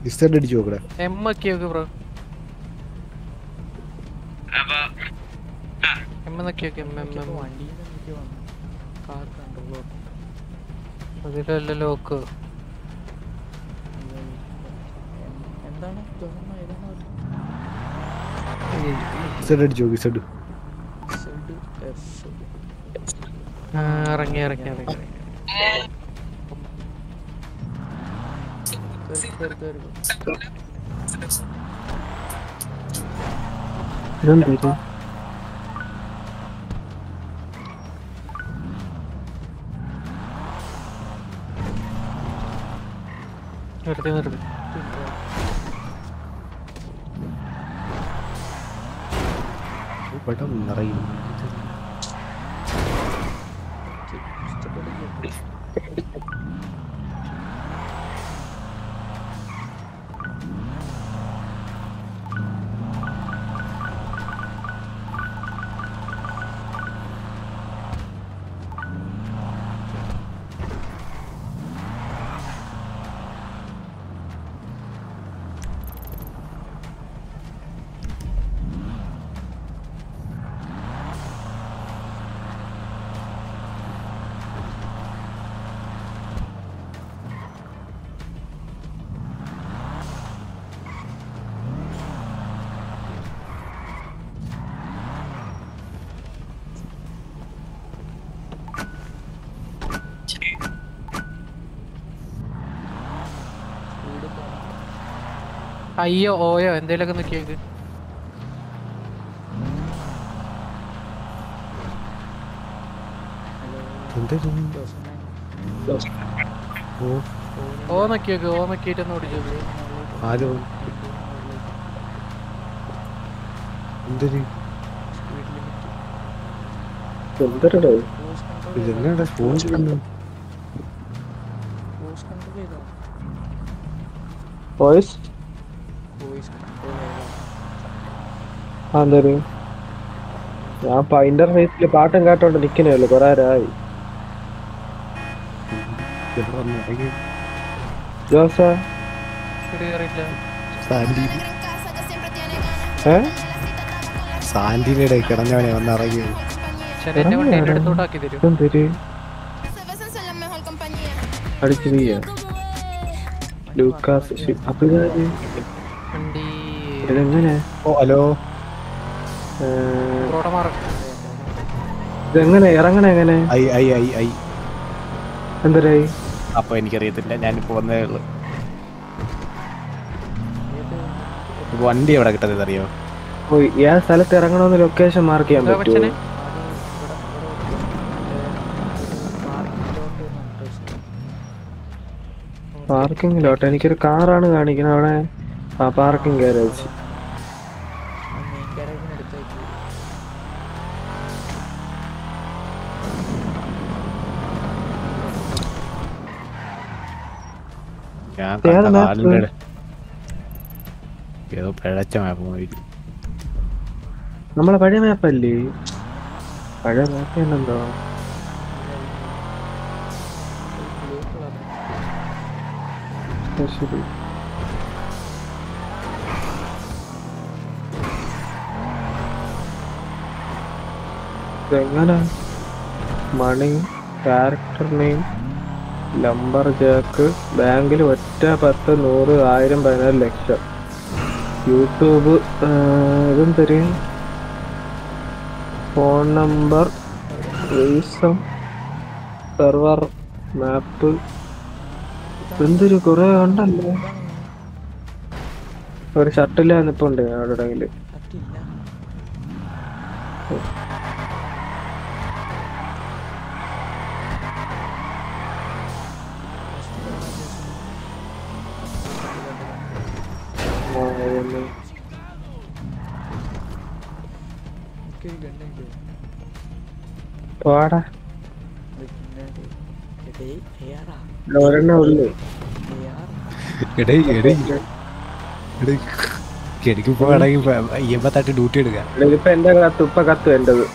Speaker 3: ഇസ്റ്റഡ് അടിച്ചു നോക്കടെ
Speaker 11: M ഒക്കെ നോക്ക് ബ്രോ എന്നൊക്കെ
Speaker 2: കാർ
Speaker 11: അതിലല്ല ലോക്ക്
Speaker 2: എന്താണ്? തുറന്ന ഏതാണ്
Speaker 3: ഇസ്റ്റഡ് അടിച്ചു നോക്ക് ഇസ്റ്റഡ്
Speaker 2: സെഡ് എഫ്
Speaker 11: ആ, ഇറങ്ങി ഇറങ്ങി ഇറങ്ങി
Speaker 3: പെട്ടെന്ന് നിറയും.
Speaker 11: അയ്യോ ഓയോ എന്തേലൊക്കെ
Speaker 3: എന്താ ഓ.
Speaker 11: നോക്കിയേക്ക് ഓ നോക്കിയിട്ടൊന്ന് ഓടിച്ചത്
Speaker 3: ആരോ? എന്തൊരു
Speaker 4: എന്തരടോ?
Speaker 3: ഇതെന്നാടാ ഫോൺ ചെയ്യുന്നത്
Speaker 4: എന്തോര് ഞാൻ ഇന്റർഫേസിൽ പാട്ടും കേട്ടോണ്ട് നിക്കണല്ലോ കൊറേ നേരമായി ജോസ?
Speaker 3: വന്ന് ഇറങ്ങിയത്
Speaker 4: അടിച്ചു ലൂക്കാസ് അപ്പൊ ഇതെങ്ങനെ?
Speaker 3: ഓ ഹലോ.
Speaker 4: ഇതെങ്ങനെ? ഇറങ്ങണേ എങ്ങനെ?
Speaker 3: I I I I.
Speaker 4: എന്തരായി?
Speaker 3: അപ്പൊ എനിക്കറിയത്തില്ല. ഞാനിപ്പോ വന്നേ ഉള്ളു. വണ്ടി എവിടെ കിട്ടത് അറിയോ?
Speaker 4: ഓ ഏ സ്ഥലത്ത് ഇറങ്ങണമെന്ന് ലൊക്കേഷൻ മാർക്ക് ചെയ്യാൻ
Speaker 11: പറ്റും
Speaker 4: പറ്റുമോ പാർക്കിങ്ങിലോട്ടെ എനിക്കൊരു കാറാണ് കാണിക്കുന്നത് അവിടെ. ആ പാർക്കിംഗ് ഗാരേജ്
Speaker 3: ഞാൻ
Speaker 4: ഏതാ
Speaker 3: കണ്ട പിഴച്ച മാപ്പ് പോയിരിക്കും
Speaker 4: നമ്മളെ പഴയ മാപ്പല്ലേ പഴയ മാപ്പ്
Speaker 2: എന്നെന്തോ
Speaker 4: ശരി. ഇതെങ്ങനെ money character name lumberjack ബാങ്കിൽ ഒറ്റ പത്ത് നൂറ് ആയിരം പതിനാല് ലക്ഷം. യൂട്യൂബ് ഇതും തരും. ഫോൺ നമ്പർ റീസം സെർവർ മാപ്പ് എന്തൊരു കുറെ ഉണ്ടല്ലോ. ഒരു ഷർട്ടില്ല നിപ്പുണ്ട് അവിടെ
Speaker 2: എടേ
Speaker 3: എനിക്കിപ്പോ വേണമെങ്കിൽ ഡ്യൂട്ടി എടുക്കാം.
Speaker 4: ഇതിപ്പോ എന്റെ കത്ത് ഇപ്പൊ കത്ത് എന്റത്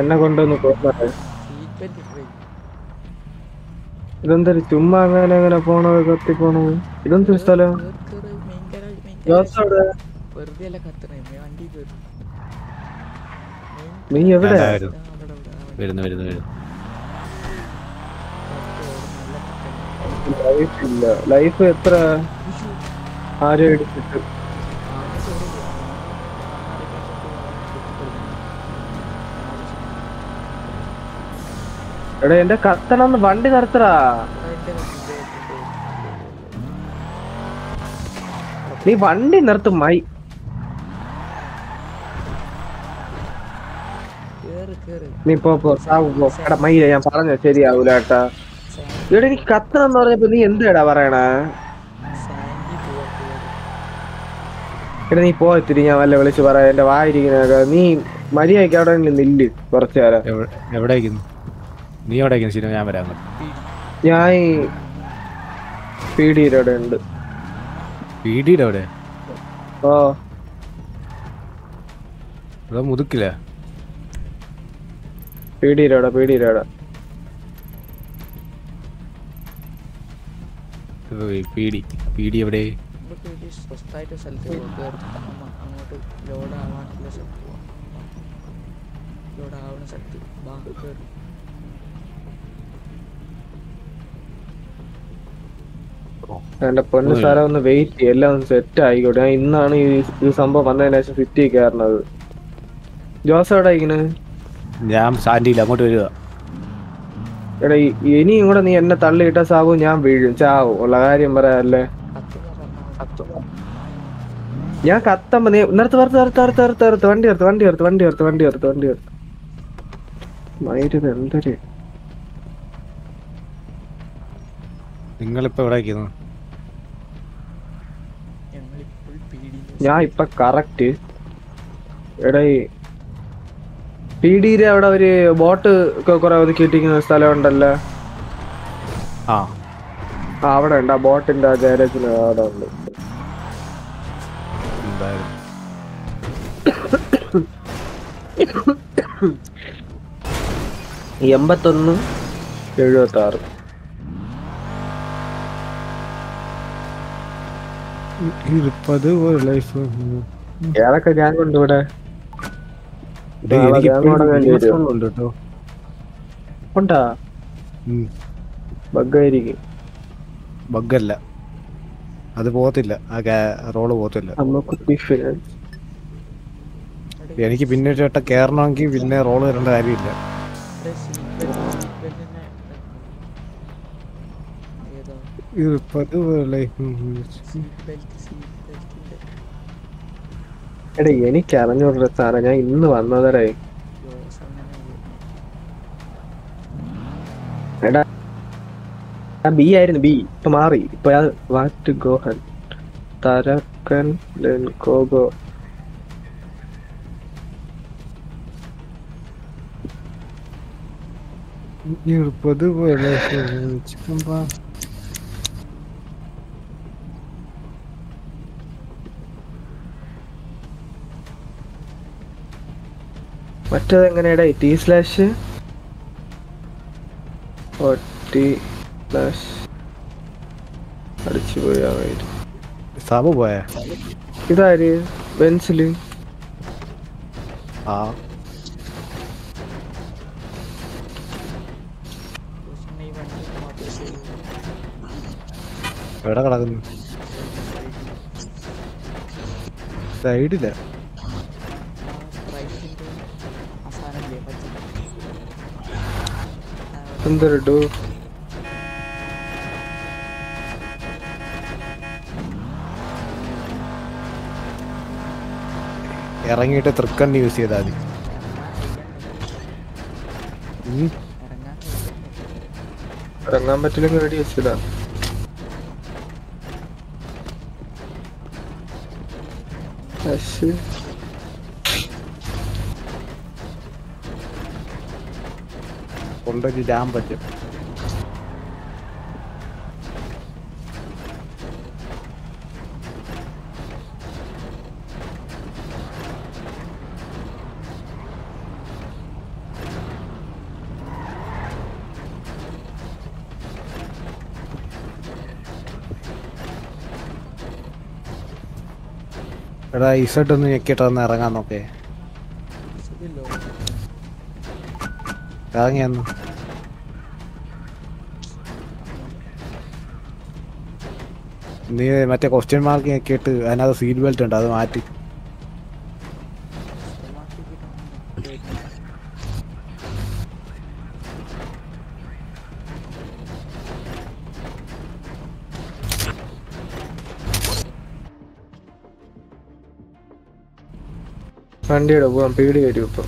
Speaker 4: എന്നെ
Speaker 2: കൊണ്ടുവന്ന്
Speaker 4: ഇതെന്തൊരു ചുമ്മാ അങ്ങനെ അങ്ങനെ പോണത് കത്തി പോണത്. ഇതെന്തൊരു സ്ഥലം?
Speaker 2: വെറുതെ അല്ല കത്തണേ വണ്ടി കയറി.
Speaker 4: നീ എവിടെ?
Speaker 3: വരുന്നു വരുന്നു വരുന്നു.
Speaker 4: ലൈഫ് ഇല്ല. ലൈഫ് എത്ര? ആരും എടുത്തിട്ട്. എടാ എന്റെ കത്തണമെന്ന് വണ്ടി നിർത്തടാ നീ വണ്ടി നിർത്തും മായി
Speaker 2: കേറ് കേറ്.
Speaker 4: നീ പോ പോ സാവു പോ. എടാ ഞാൻ പറഞ്ഞ ശരിയാവൂല ഏട്ടാ ഇവിടെ എനിക്ക് കത്തണമെന്ന് പറഞ്ഞപ്പോ നീ എന്താടാ പറയണേ? എടാ നീ പോയത്തിരി ഞാൻ വല്ല വിളിച്ച് പറയാ. എന്റെ വായിരിക്കുന്ന നീ മര്യാദയ്ക്ക് അവിടെ നില്ല് കുറച്ചു നേരം.
Speaker 3: എവിടെ നീ എവിടെ ശരി ഞാൻ വരാം.
Speaker 4: ഞാൻ ഈ പീടിയുടെ അവിടെ ഉണ്ട്.
Speaker 3: പീടിയുടെ അവിടെ?
Speaker 4: ഓ
Speaker 3: ഇവിടെ മുതുക്കില്ല?
Speaker 4: പീടിയുടെ അവിടെ പീടിയുടെ അവിടെ.
Speaker 3: പീടി പീടി എവിടെ?
Speaker 2: സ്വസ്ഥമായിട്ട് സ്ഥലത്ത് അങ്ങോട്ട് ലോഡ് ആവാനുള്ള സ്ഥലത്ത് ലോഡ് ആവുന്ന സ്ഥലത്ത് ബാങ്ക് കേറ്.
Speaker 4: എന്റെ പൊന്നു സാറേ ഒന്ന് വെയിറ്റ് ചെയ്യും. എല്ലാം ഒന്ന് സെറ്റ് ആയിക്കോട്ടെ. ഞാൻ ഇന്നാണ് ഈ ഈ സംഭവം വന്നതിന് ശേഷം സിറ്റി കയറുന്നത് ജോസ് എവിടെ ഇങ്ങനെ
Speaker 3: ഞാൻ സാൻഡിയില്ല അങ്ങോട്ട് വരിക.
Speaker 4: എടാ ഈ- ഇനിയും കൂടെ നീ എന്നെ തള്ളിയിട്ട സാവു ഞാൻ വീഴും. ചാവും? ഉള്ള കാര്യം പറയാല്ലേ ഞാൻ കത്തമ്പ നീ നിർത്ത് നിർത്ത് നിർത്ത് നിർത്ത് നിർത്ത് നിർത്ത്. വണ്ടി നിർത്ത് വണ്ടി നിർത്ത് വണ്ടി നിർത്ത് വണ്ടി നിർത്ത് വണ്ടി നിർത്ത്. മയിരത് എന്തൊരു?
Speaker 3: നിങ്ങളിപ്പോ എവിടെ
Speaker 2: ഞങ്ങളിപ്പോൾ പീടി
Speaker 4: ഞാൻ ഇപ്പൊ കറക്റ്റ് എടേ പി ഡിയിലെ അവിടെ ഒരു ബോട്ട് ഒക്കെ കുറെ ഒതുക്കിയിട്ടിരിക്കുന്ന സ്ഥലം ഉണ്ടല്ലോ
Speaker 3: ആ.
Speaker 4: അവിടെ ഉണ്ട്. ആ ബോട്ടിന്റെ ആ ഗാരേജിന് അവിടെ ഉണ്ട്. എൺപത്തൊന്ന് എഴുപത്തി ആറ്
Speaker 3: ഇരുപത് ലൈഫ്
Speaker 4: ഏതൊക്കെ? ഉണ്ട്. ബഗ്ഗായിരിക്കും.
Speaker 3: ബഗ്ഗല്ല. അത് പോകത്തില്ല. ആ റോൾ പോകത്തില്ല. എനിക്ക് പിന്നെ ഒരു വട്ടം കയറണമെങ്കിൽ പിന്നെ റോൾ വരേണ്ട കാര്യമില്ല.
Speaker 2: സീറ്റ് ബെൽറ്റിന്റെ
Speaker 4: എടാ എനിക്ക് അറിഞ്ഞൂടാ സാറേ ഞാൻ ഇന്ന് വന്നതടേ. എടാ ബി ആയിരുന്നു ബി. ഇപ്പൊ മാറി. ഇപ്പൊ വാറ്റ് ഗോഹൻ തരക്കൻ ലെൻ കോഗോ.
Speaker 3: ചിക്കൻ ലൈഫ്
Speaker 4: മറ്റേത് എങ്ങനെയാടാ ടി സ്ലാഷ് ടി സ്ലാഷ് അടിച്ചു പോയാ വരും.
Speaker 3: സാബു പോയ?
Speaker 4: ഇതാര്? പെൻസിൽ
Speaker 3: ആ.
Speaker 2: ജോസിന്റെ ഈ വണ്ടി മാത്രം
Speaker 3: എവിടെ കിടക്കുന്നു? സൈഡില്ല
Speaker 2: under
Speaker 4: the
Speaker 3: ഇറങ്ങിയിട്ട് തൃക്കണ്ണി യൂസ് ചെയ്താൽ മതി.
Speaker 4: ഇറങ്ങാൻ പറ്റില്ലെങ്കിൽ റെഡി വെച്ചില്ല ശരി
Speaker 3: കൊണ്ടുപോയി ഇടാൻ പറ്റും എടാ ഇസട്ട് ഒന്ന് ഞെക്കിയിട്ട് ഒന്ന് ഇറങ്ങാൻ നോക്കേ. ഇറങ്ങിയെന്ന് നീ മറ്റേ ക്വസ്റ്റ്യൻ മാർക്ക് കേട്ട് അതിനകത്ത് സീറ്റ് ബെൽറ്റ് ഉണ്ട് അത് മാറ്റി.
Speaker 4: വണ്ടിയുടെ പോവാൻ പേടി വരും ഇപ്പൊ.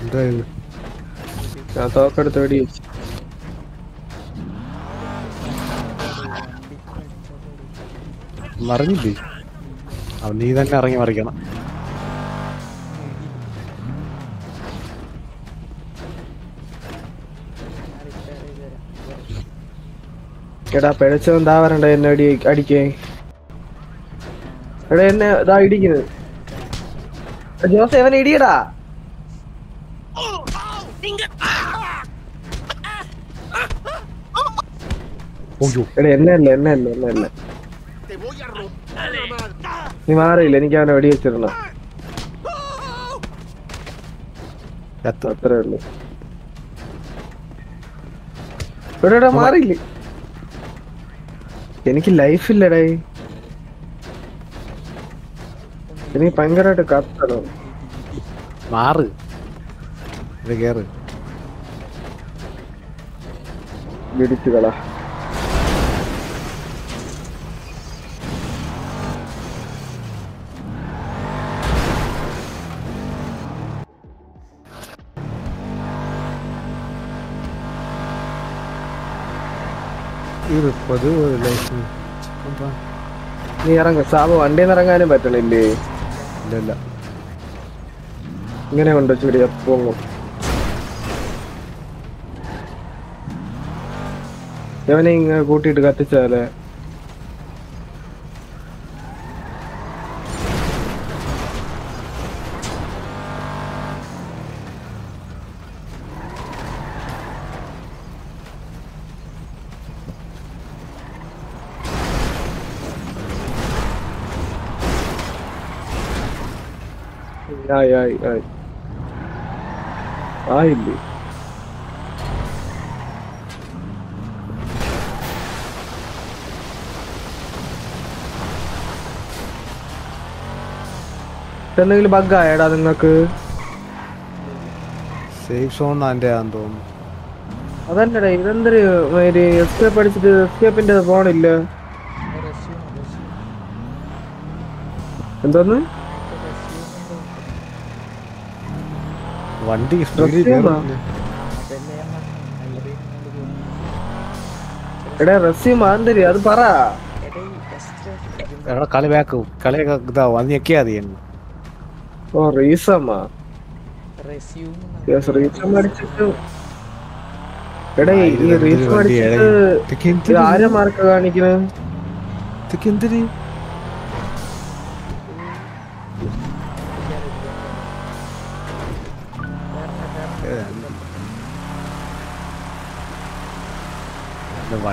Speaker 3: എന്താ ഇത്
Speaker 4: ഞാൻ തോക്കെടുത്ത് വെടി വെച്ചു
Speaker 3: മറിഞ്ഞില്ലേ? അവൻ നീ തന്നെ ഇറങ്ങി മറിക്കണം.
Speaker 4: എടാ പിഴച്ചവൻ എന്താ വരണ്ട എന്നെ അടി അടിക്കേ. എടാ എന്നെ ഇതാ ഇടിക്കുന്നത് ജോസ് അവൻ ഇടിയടാ. എടാ എന്നെ അല്ല എന്നെ അല്ല എന്നെ അല്ല. നീ മാറിയില്ല എനിക്ക് അവനെ വെടി വെച്ചിരുന്ന. അത്രേ ഉള്ളു. ഇവിടെ മാറിയില്ലേ? എനിക്ക് ലൈഫില്ലടേ എനിക്ക് ഭയങ്കരമായിട്ട് കത്തണോ.
Speaker 3: മാറ്. കേറ്.
Speaker 4: ഇടിച്ചു കളാ. നീ ഇറങ്ങ. സാബ് വണ്ടിയിൽ നിന്ന് ഇറങ്ങാനും പറ്റണില്ലേ?
Speaker 3: ഇല്ല
Speaker 4: ഇങ്ങനെ ഉണ്ടോ ചൂടി പൊങ്ങും ഇവനെ ഇങ്ങനെ കൂട്ടിയിട്ട് കത്തിച്ചാലേ? ആയി ആയി ആയി. ആയില്ലേ? എന്തെങ്കിലും ബഗ് ആയടാ നിങ്ങക്ക്?
Speaker 3: സേഫ് സോൺ ആണെന്ന് തോന്നുന്നു.
Speaker 4: അതല്ലടാ ഇതെന്തൊരു എസ്കേപ്പ് അടിച്ചിട്ട് എസ്കേപ്പിന്റെ ഫോണില്ല എന്തോന്ന്?
Speaker 3: വണ്ടി
Speaker 4: എടാ ആന്തരി അത് പറ.
Speaker 3: എടാ കളി ബാക്ക് കളിയൊക്കെ ഇതാവും. അത് ഞെക്കിയാ മതി
Speaker 4: ഓ റീസമ്മാ. റീസം അടിച്ചിട്ട്. എടാ ഈ റീസം അടിച്ചിട്ട് ആരെ മാർക്ക് കാണിക്കുന്നത്
Speaker 3: ഇതൊക്കെ എന്തിന്?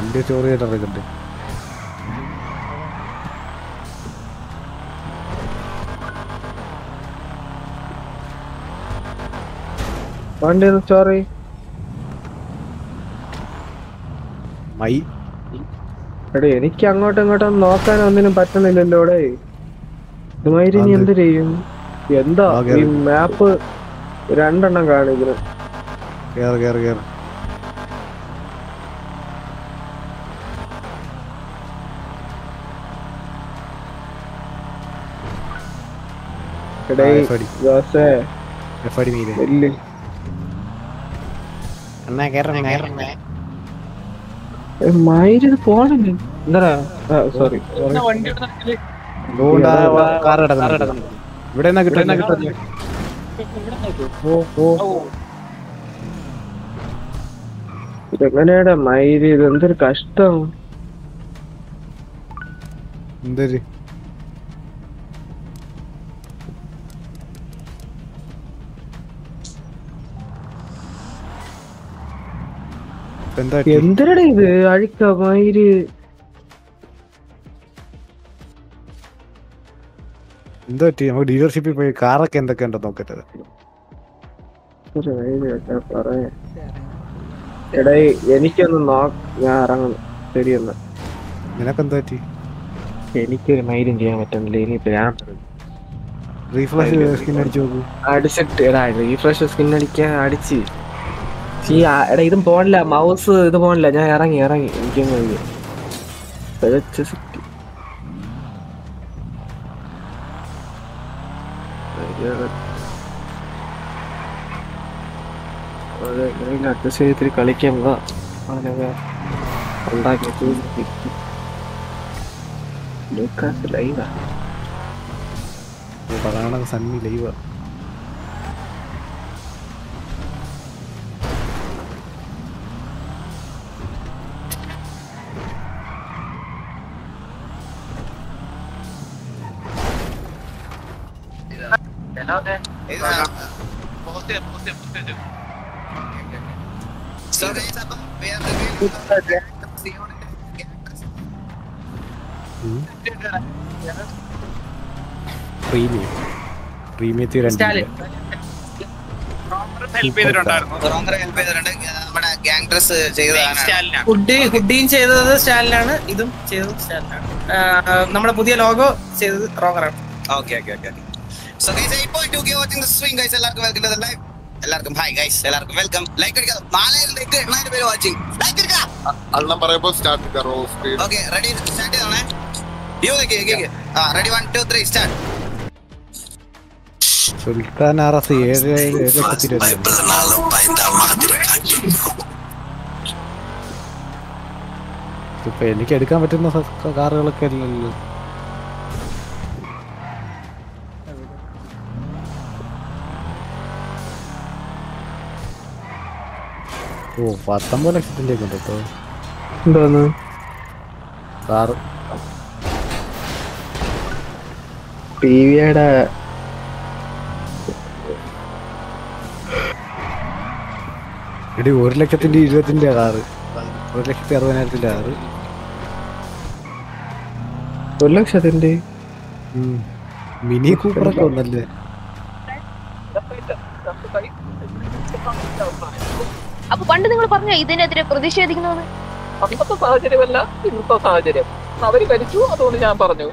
Speaker 3: വണ്ടി ചോറ് ചെയ്തിട്ടുണ്ട്
Speaker 4: വണ്ടി സോറി
Speaker 3: മൈ.
Speaker 4: എടേ എനിക്ക് അങ്ങോട്ടും ഇങ്ങോട്ടും നോക്കാൻ ഒന്നിനും പറ്റുന്നില്ലല്ലോ ഇവിടെ ഇതുമാതിരി നീ എന്ത് ചെയ്യും? എന്താ ഈ മാപ്പ് രണ്ടെണ്ണം കാണിക്കുന്നു.
Speaker 3: കേറ് കേറ് കേറ്
Speaker 4: എടേ
Speaker 3: FID.
Speaker 4: ജോസേ
Speaker 3: എഫ് ഐ ഡി മീതെ
Speaker 4: വെല്ല്
Speaker 3: എന്നാ കയറണേ കയറണേ
Speaker 4: മയിൽ ഇത് പോണില്ലേ എന്താടാ? സോറി
Speaker 3: ഇവിടെ
Speaker 4: ഇതെങ്ങനെയാടാ? മയിൽ ഇത് എന്തൊരു കഷ്ടം.
Speaker 3: എന്തൊരു എന്താ
Speaker 4: എന്തിനടാ ഇത്? അഴിക്ക മയിൽ
Speaker 3: എന്താ പറ്റി? നമുക്ക് ഡീലർഷിപ്പിൽ പോയി കാറൊക്കെ എന്തൊക്കെ ഉണ്ടോ നോക്കട്ടെ.
Speaker 4: എടേ എനിക്കൊന്ന് നോക്ക് ഞാൻ ഇറങ്ങുന്നു. ശരിയെന്നാ
Speaker 3: നിനക്കെന്താ പറ്റി?
Speaker 4: എനിക്കൊരു മൈലും ചെയ്യാൻ പറ്റുന്നില്ല. ഇനിയിപ്പോ ഞാൻ
Speaker 3: റീഫ്രഷ് സ്കിൻ അടിച്ചു നോക്കൂ.
Speaker 4: അടിച്ചിട്ട് റീഫ്രഷ് സ്കിൻ അടിക്കാൻ അടിച്ച്. ആ- എടാ ഇതും പോണില്ല. മൗസ് ഇത് പോണില്ല. ഞാൻ ഇറങ്ങി ഇറങ്ങി. എനിക്ക് അഡ്ജസ്റ്റ് ചെയ്തിട്ട് കളിക്കാൻ ഉണ്ടാക്കി
Speaker 3: സണ്ണി ലൈവ്
Speaker 12: ഹുഡി ഹുഡിയും ചെയ്തത് സ്റ്റാലിനാണ്. ഇതും ചെയ്തത് സ്റ്റാലിനാണ്. നമ്മുടെ പുതിയ ലോഗോ ചെയ്തത് റോങ്ങറാണ്
Speaker 13: okay okay okay so guys 8.2k watching the stream guys എല്ലാവർക്കും വെൽക്കം ടു ദ ലൈവ് എല്ലാവർക്കും ഹായ് ഗൈസ് എല്ലാവർക്കും വെൽക്കം ലൈക്ക് അടിക്കുക. നാലായിരം ലൈക്ക് എണ്ണായിരം പേര് വാച്ചിങ് ലൈക്ക് അടിക്കുക.
Speaker 14: അണ്ണൻ പറയുമ്പോ സ്റ്റാർട്ട് കറോ സ്ക്രീൻ
Speaker 13: ഓക്കെ റെഡി സ്റ്റാർട്ട് ചെയ്തോണേ യോ കേക്ക് ആ ready one two three start
Speaker 3: സുൽത്താൻ ഏഴ് ഏഴ് ലക്ഷത്തി ഇപ്പൊ എനിക്ക് എടുക്കാൻ പറ്റുന്ന കാറുകളൊക്കെ അല്ലല്ലോ. ഓ പത്തൊമ്പത് ലക്ഷത്തിന്റെ ഒക്കെ ഉണ്ട് കേട്ടോ
Speaker 4: എന്തോന്ന്
Speaker 3: കാറ്.
Speaker 4: ടി വിയുടെ
Speaker 3: എടി ഒരു ലക്ഷത്തിന്റെ ഇരുപത്തിന്റെ കാറ് ഒരു ലക്ഷത്തി അറുപതിനായിരത്തിന്റെ കാറ്
Speaker 4: ഒരു ലക്ഷത്തിന്റെ.
Speaker 3: മിനി കൂപ്പറൊക്കെ ഒന്നല്ലേ?
Speaker 15: അപ്പൊ പണ്ട് നിങ്ങൾ പറഞ്ഞ ഇതിനെതിരെ പ്രതിഷേധിക്കുന്നു
Speaker 16: അന്നത്തെ സാഹചര്യമല്ല ഇന്നത്തെ സാഹചര്യം. അവർ ഭരിച്ചു അതുകൊണ്ട് ഞാൻ പറഞ്ഞു.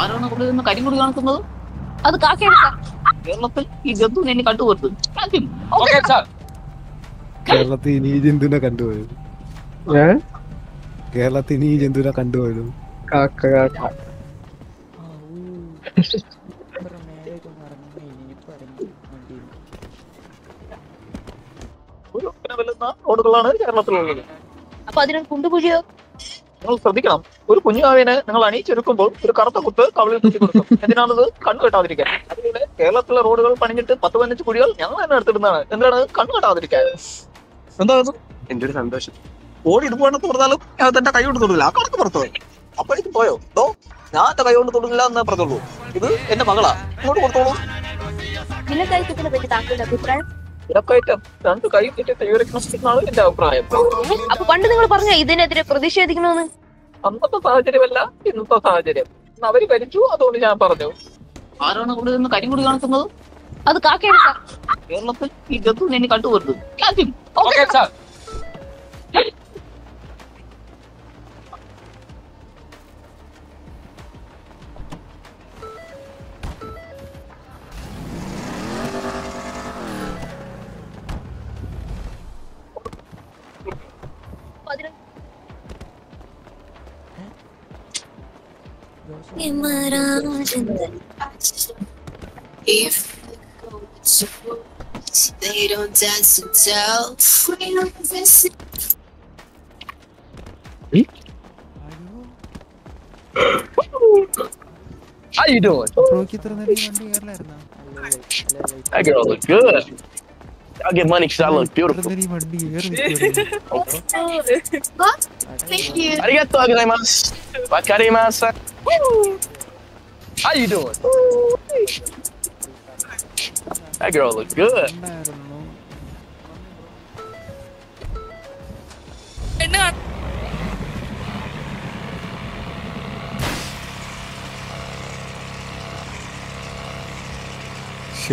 Speaker 15: ആരാണ് ഇവിടെ നിന്ന് കരിമുടി കാണിക്കുന്നത്? അത് കാക്കയെടുക്ക
Speaker 16: കേരളത്തിൽ ഈ ജന്തുവിനെ ഓക്കെ കണ്ടുപോരുത്
Speaker 3: കേരളത്തിൽ ഇനി ഈ ജന്തുവിനെ കണ്ടുപോയത് കേരളത്തിൽ ഇനി ഈ ജന്തുവിനെ കണ്ടുപോയത്
Speaker 4: കാക്ക കാക്ക.
Speaker 16: റോഡുകളാണ് കേരളത്തിലുള്ളത്.
Speaker 15: അപ്പൊ
Speaker 16: നിങ്ങൾ ശ്രദ്ധിക്കണം. ഒരു കുഞ്ഞുകാവിനെ നിങ്ങൾ അണിയിച്ചൊരുക്കുമ്പോൾ ഒരു കറുത്ത കുത്ത് കവളിൽ കുത്തി കൊടുക്കും. എന്തിനാണത്? കണ്ണു കെട്ടാതിരിക്കാൻ. അതുപോലെ കേരളത്തിലെ റോഡുകൾ പണിഞ്ഞിട്ട് പത്ത് പതിനഞ്ച് കുഴികൾ ഞങ്ങൾ തന്നെ എടുത്തിടുന്നതാണ്. എന്തിനാണ് കണ്ണു കെട്ടാതിരിക്കാൻ? എന്താണ് എന്റെ ഒരു സന്തോഷം. ഓടി ഇത് പോകണമെന്ന് പറഞ്ഞാലും ഞാൻ തന്റെ കൈ കൊണ്ട് തൊടില്ല ആ കണക്ക് പുറത്തു പോയി. അപ്പോഴേക്കും പോയോ? ദോ ഞാൻ എന്റെ കൈ കൊണ്ട് തൊടില്ല എന്ന് പറഞ്ഞോളൂ ഇത് എന്റെ മകളാ. ഇങ്ങോട്ട് കൊടുത്തോളൂ. രണ്ട് കൈ എന്റെ അഭിപ്രായം.
Speaker 15: അപ്പൊ പണ്ട് നിങ്ങൾ പറഞ്ഞ ഇതിനെതിരെ പ്രതിഷേധിക്കണമെന്ന്?
Speaker 16: അന്നത്തെ സാഹചര്യമല്ല ഇന്നത്തെ സാഹചര്യം. അവർ ഭരിച്ചു അതുകൊണ്ട് ഞാൻ പറഞ്ഞു.
Speaker 15: ആരാണ് ഇവിടെ ಅದು ಕಾಕೆ ಎಲ್ಲ ಈಗ ನಿನ್ನ
Speaker 16: ಕಂಡು ಬರ್ದು Kasim okay sir
Speaker 5: If your dance to tell.
Speaker 8: How you doing? That girl look good. I'll get money because I look beautiful.
Speaker 5: Thank you.
Speaker 8: Arigato How you doing? That girl look good.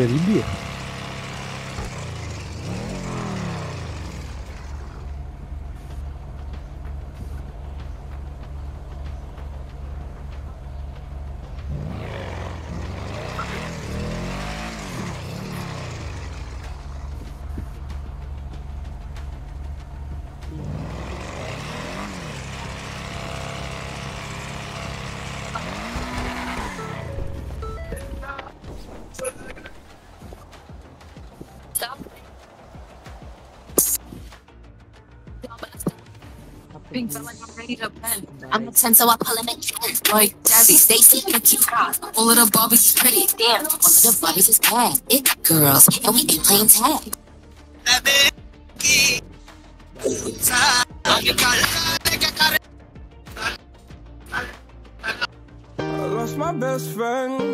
Speaker 5: Série B. I'm the 10, so I pull in the can. Like Debbie, Stacy, and cute guys. All of the Barbies is pretty. Damn, all of the Barbies is bad. It girls, and we ain't playing tag.
Speaker 12: I lost my best friend.